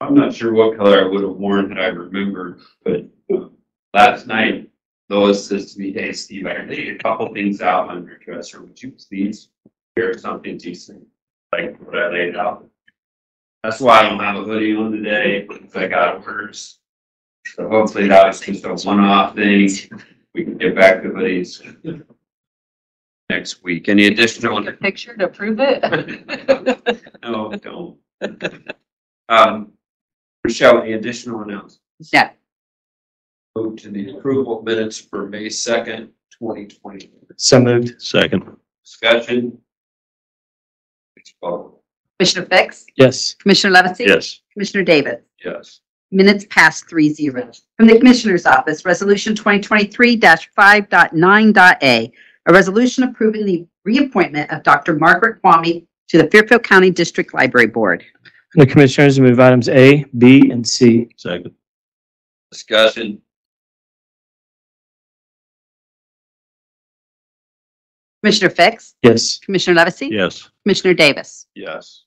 I'm not sure what color I would have worn had I remembered, but uh, last night, Lois says to me, hey, Steve, I laid a couple things out on your dresser. Would you please wear something decent? Like what I laid out. That's why I don't have a hoodie on today, because I got orders. So hopefully that was just a one-off thing. We can get back to hoodies next week. Any additional? Picture to prove it? No, don't. Um, Michelle, any additional announcements? No. Move to the approval of minutes for May second, twenty twenty. So moved. Second. Discussion? Please vote. Commissioner Fix? Yes. Commissioner Levacy? Yes. Commissioner Davis? Yes. Minutes past three zero. From the Commissioner's Office, Resolution 2023-5.9.a, a resolution approving the reappointment of Dr. Margaret Kwame to the Fairfield County District Library Board. The Commissioners move items A, B, and C. Second. Discussion? Commissioner Fix? Yes. Commissioner Levacy? Yes. Commissioner Davis? Yes.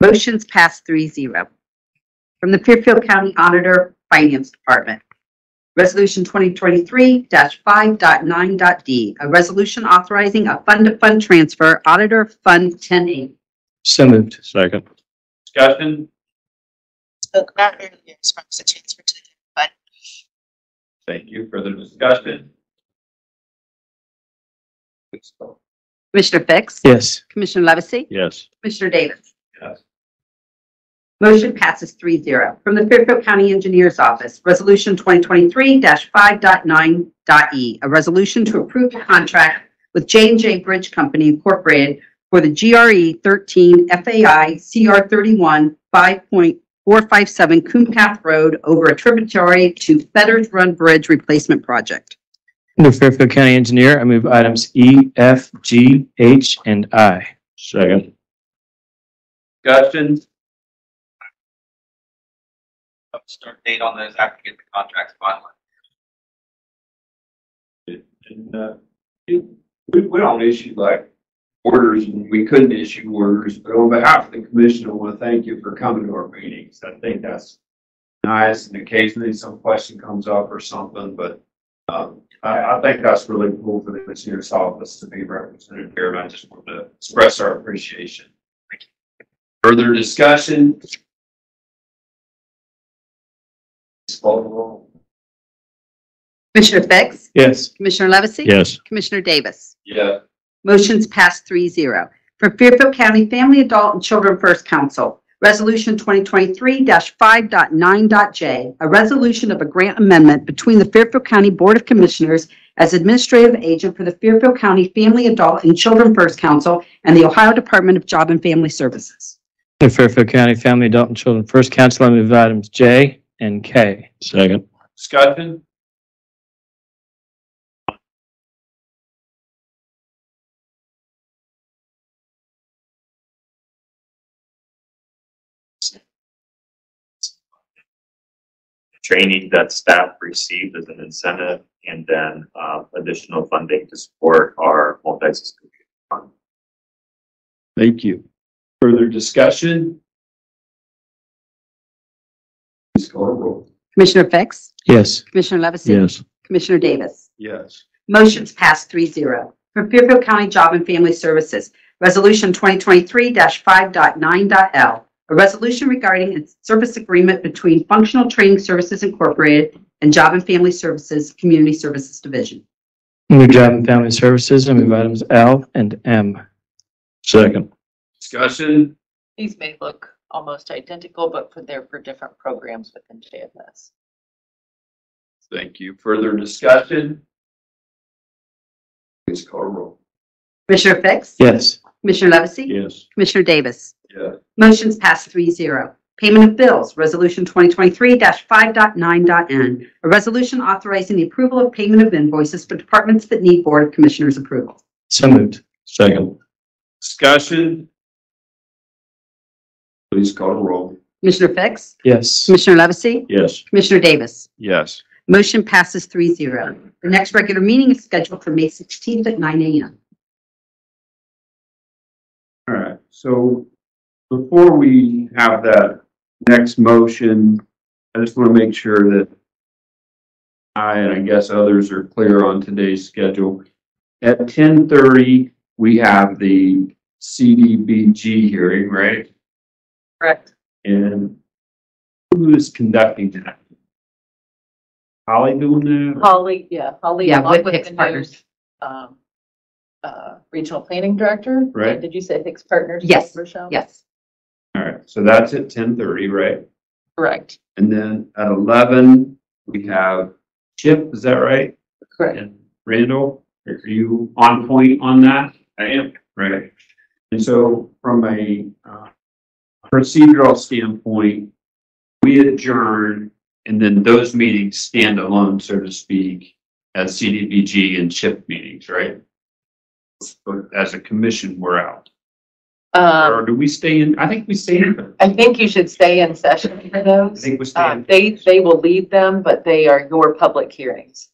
Motion's passed three zero. From the Fairfield County Auditor Finance Department. Resolution 2023-5.9.d, a resolution authorizing a fund-to-fund transfer, Auditor Fund 10A. So moved. Second. Discussion? Spoke about earlier as far as the transfer to the fund. Thank you. Further discussion? Please vote. Commissioner Fix? Yes. Commissioner Levacy? Yes. Commissioner Davis? Yes. Motion passes three zero. From the Fairfield County Engineers Office, Resolution 2023-5.9.e, a resolution to approve the contract with j and J Bridge Company Incorporated for the GRE 13 FAI CR 31 5.457 Coon Path Road over a tributary to Fetters Run Bridge Replacement Project. Under Fairfield County Engineer, I move items E, F, G, H, and I. Second. Discussion? Start date on those after we get the contracts finalized. And, uh, we, we don't issue like orders and we couldn't issue orders, but on behalf of the commission, I want to thank you for coming to our meetings. I think that's nice and occasionally some question comes up or something, but, um, I, I think that's really cool for the commissioner's office to be represented here and I just want to express our appreciation. Further discussion? Please call the roll. Commissioner Fix? Yes. Commissioner Levacy? Yes. Commissioner Davis? Yeah. Motion's passed three zero. For Fairfield County Family, Adult, and Children First Council, Resolution 2023-5.9.j, a resolution of a grant amendment between the Fairfield County Board of Commissioners as administrative agent for the Fairfield County Family, Adult, and Children First Council and the Ohio Department of Job and Family Services. Under Fairfield County Family, Adult, and Children First Council, I move items J and K. Second. Discussion? Training that staff received as an incentive, and then, uh, additional funding to support our multi-system. fund. Thank you. Further discussion? Please call a roll. Commissioner Fix? Yes. Commissioner Levacy? Yes. Commissioner Davis? Yes. Motion's passed 3-0 From Fairfield County Job and Family Services, Resolution 2023-5.9.l. A resolution regarding a service agreement between Functional Training Services Incorporated and Job and Family Services Community Services Division. Under Job and Family Services, I move items L and M. Second. Discussion? These may look almost identical, but for, they're for different programs within JFS. Thank you. Further discussion? Please call a roll. Commissioner Fix? Yes. Commissioner Levacy? Yes. Commissioner Davis? Yes. Motion's passed 3-0 Payment of bills, Resolution 2023-5.9.n. A resolution authorizing the approval of payment of invoices for departments that need Board of Commissioners approval. So moved. Second. Discussion? Please call a roll. Commissioner Fix? Yes. Commissioner Levacy? Yes. Commissioner Davis? Yes. Motion passes 3-0 The next regular meeting is scheduled for May 16th at nine AM. All right, so before we have that next motion, I just want to make sure that I, and I guess others are clear on today's schedule. At ten thirty, we have the CDBG hearing, right? Correct. And who is conducting that? Holly doing that? Holly, yeah, Holly, Yeah, along with with Hicks the Partners. news, um, uh, regional planning director. Right. Did you say Hicks Partners? Yes, Rochelle? Yes. All right, so that's at ten thirty, right? Correct, And then at eleven, we have CHIP, is that right? correct. And Randall, are you on point on that? I am. Right. And so from a uh, procedural standpoint, we adjourn and then those meetings stand alone, so to speak, as CDBG and CHIP meetings, right? But as a commission, we're out. Um, Or do we stay in? I think we stay in. I think you should stay in session for those. I those. think we stay Um, in. they, they will lead them, but they are your public hearings.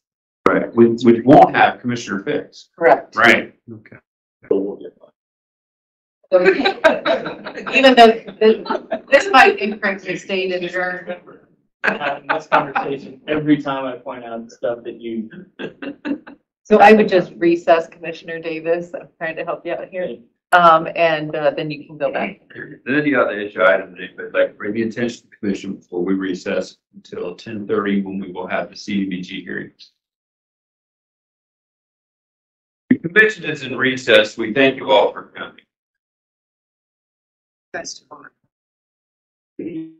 Right, which, which won't have Commissioner Fix. Correct. Right. Okay. Even though this, this might incorrectly state adjourned. Having this conversation every time I point out stuff that you. So I would just recess Commissioner Davis. I'm trying to help you out here. Um, and, uh, then you can go back. Then the other issue item, that I'd like to bring the attention to the commission before we recess until ten thirty, when we will have the CDBG hearings. The commission is in recess. We thank you all for coming. That's fine.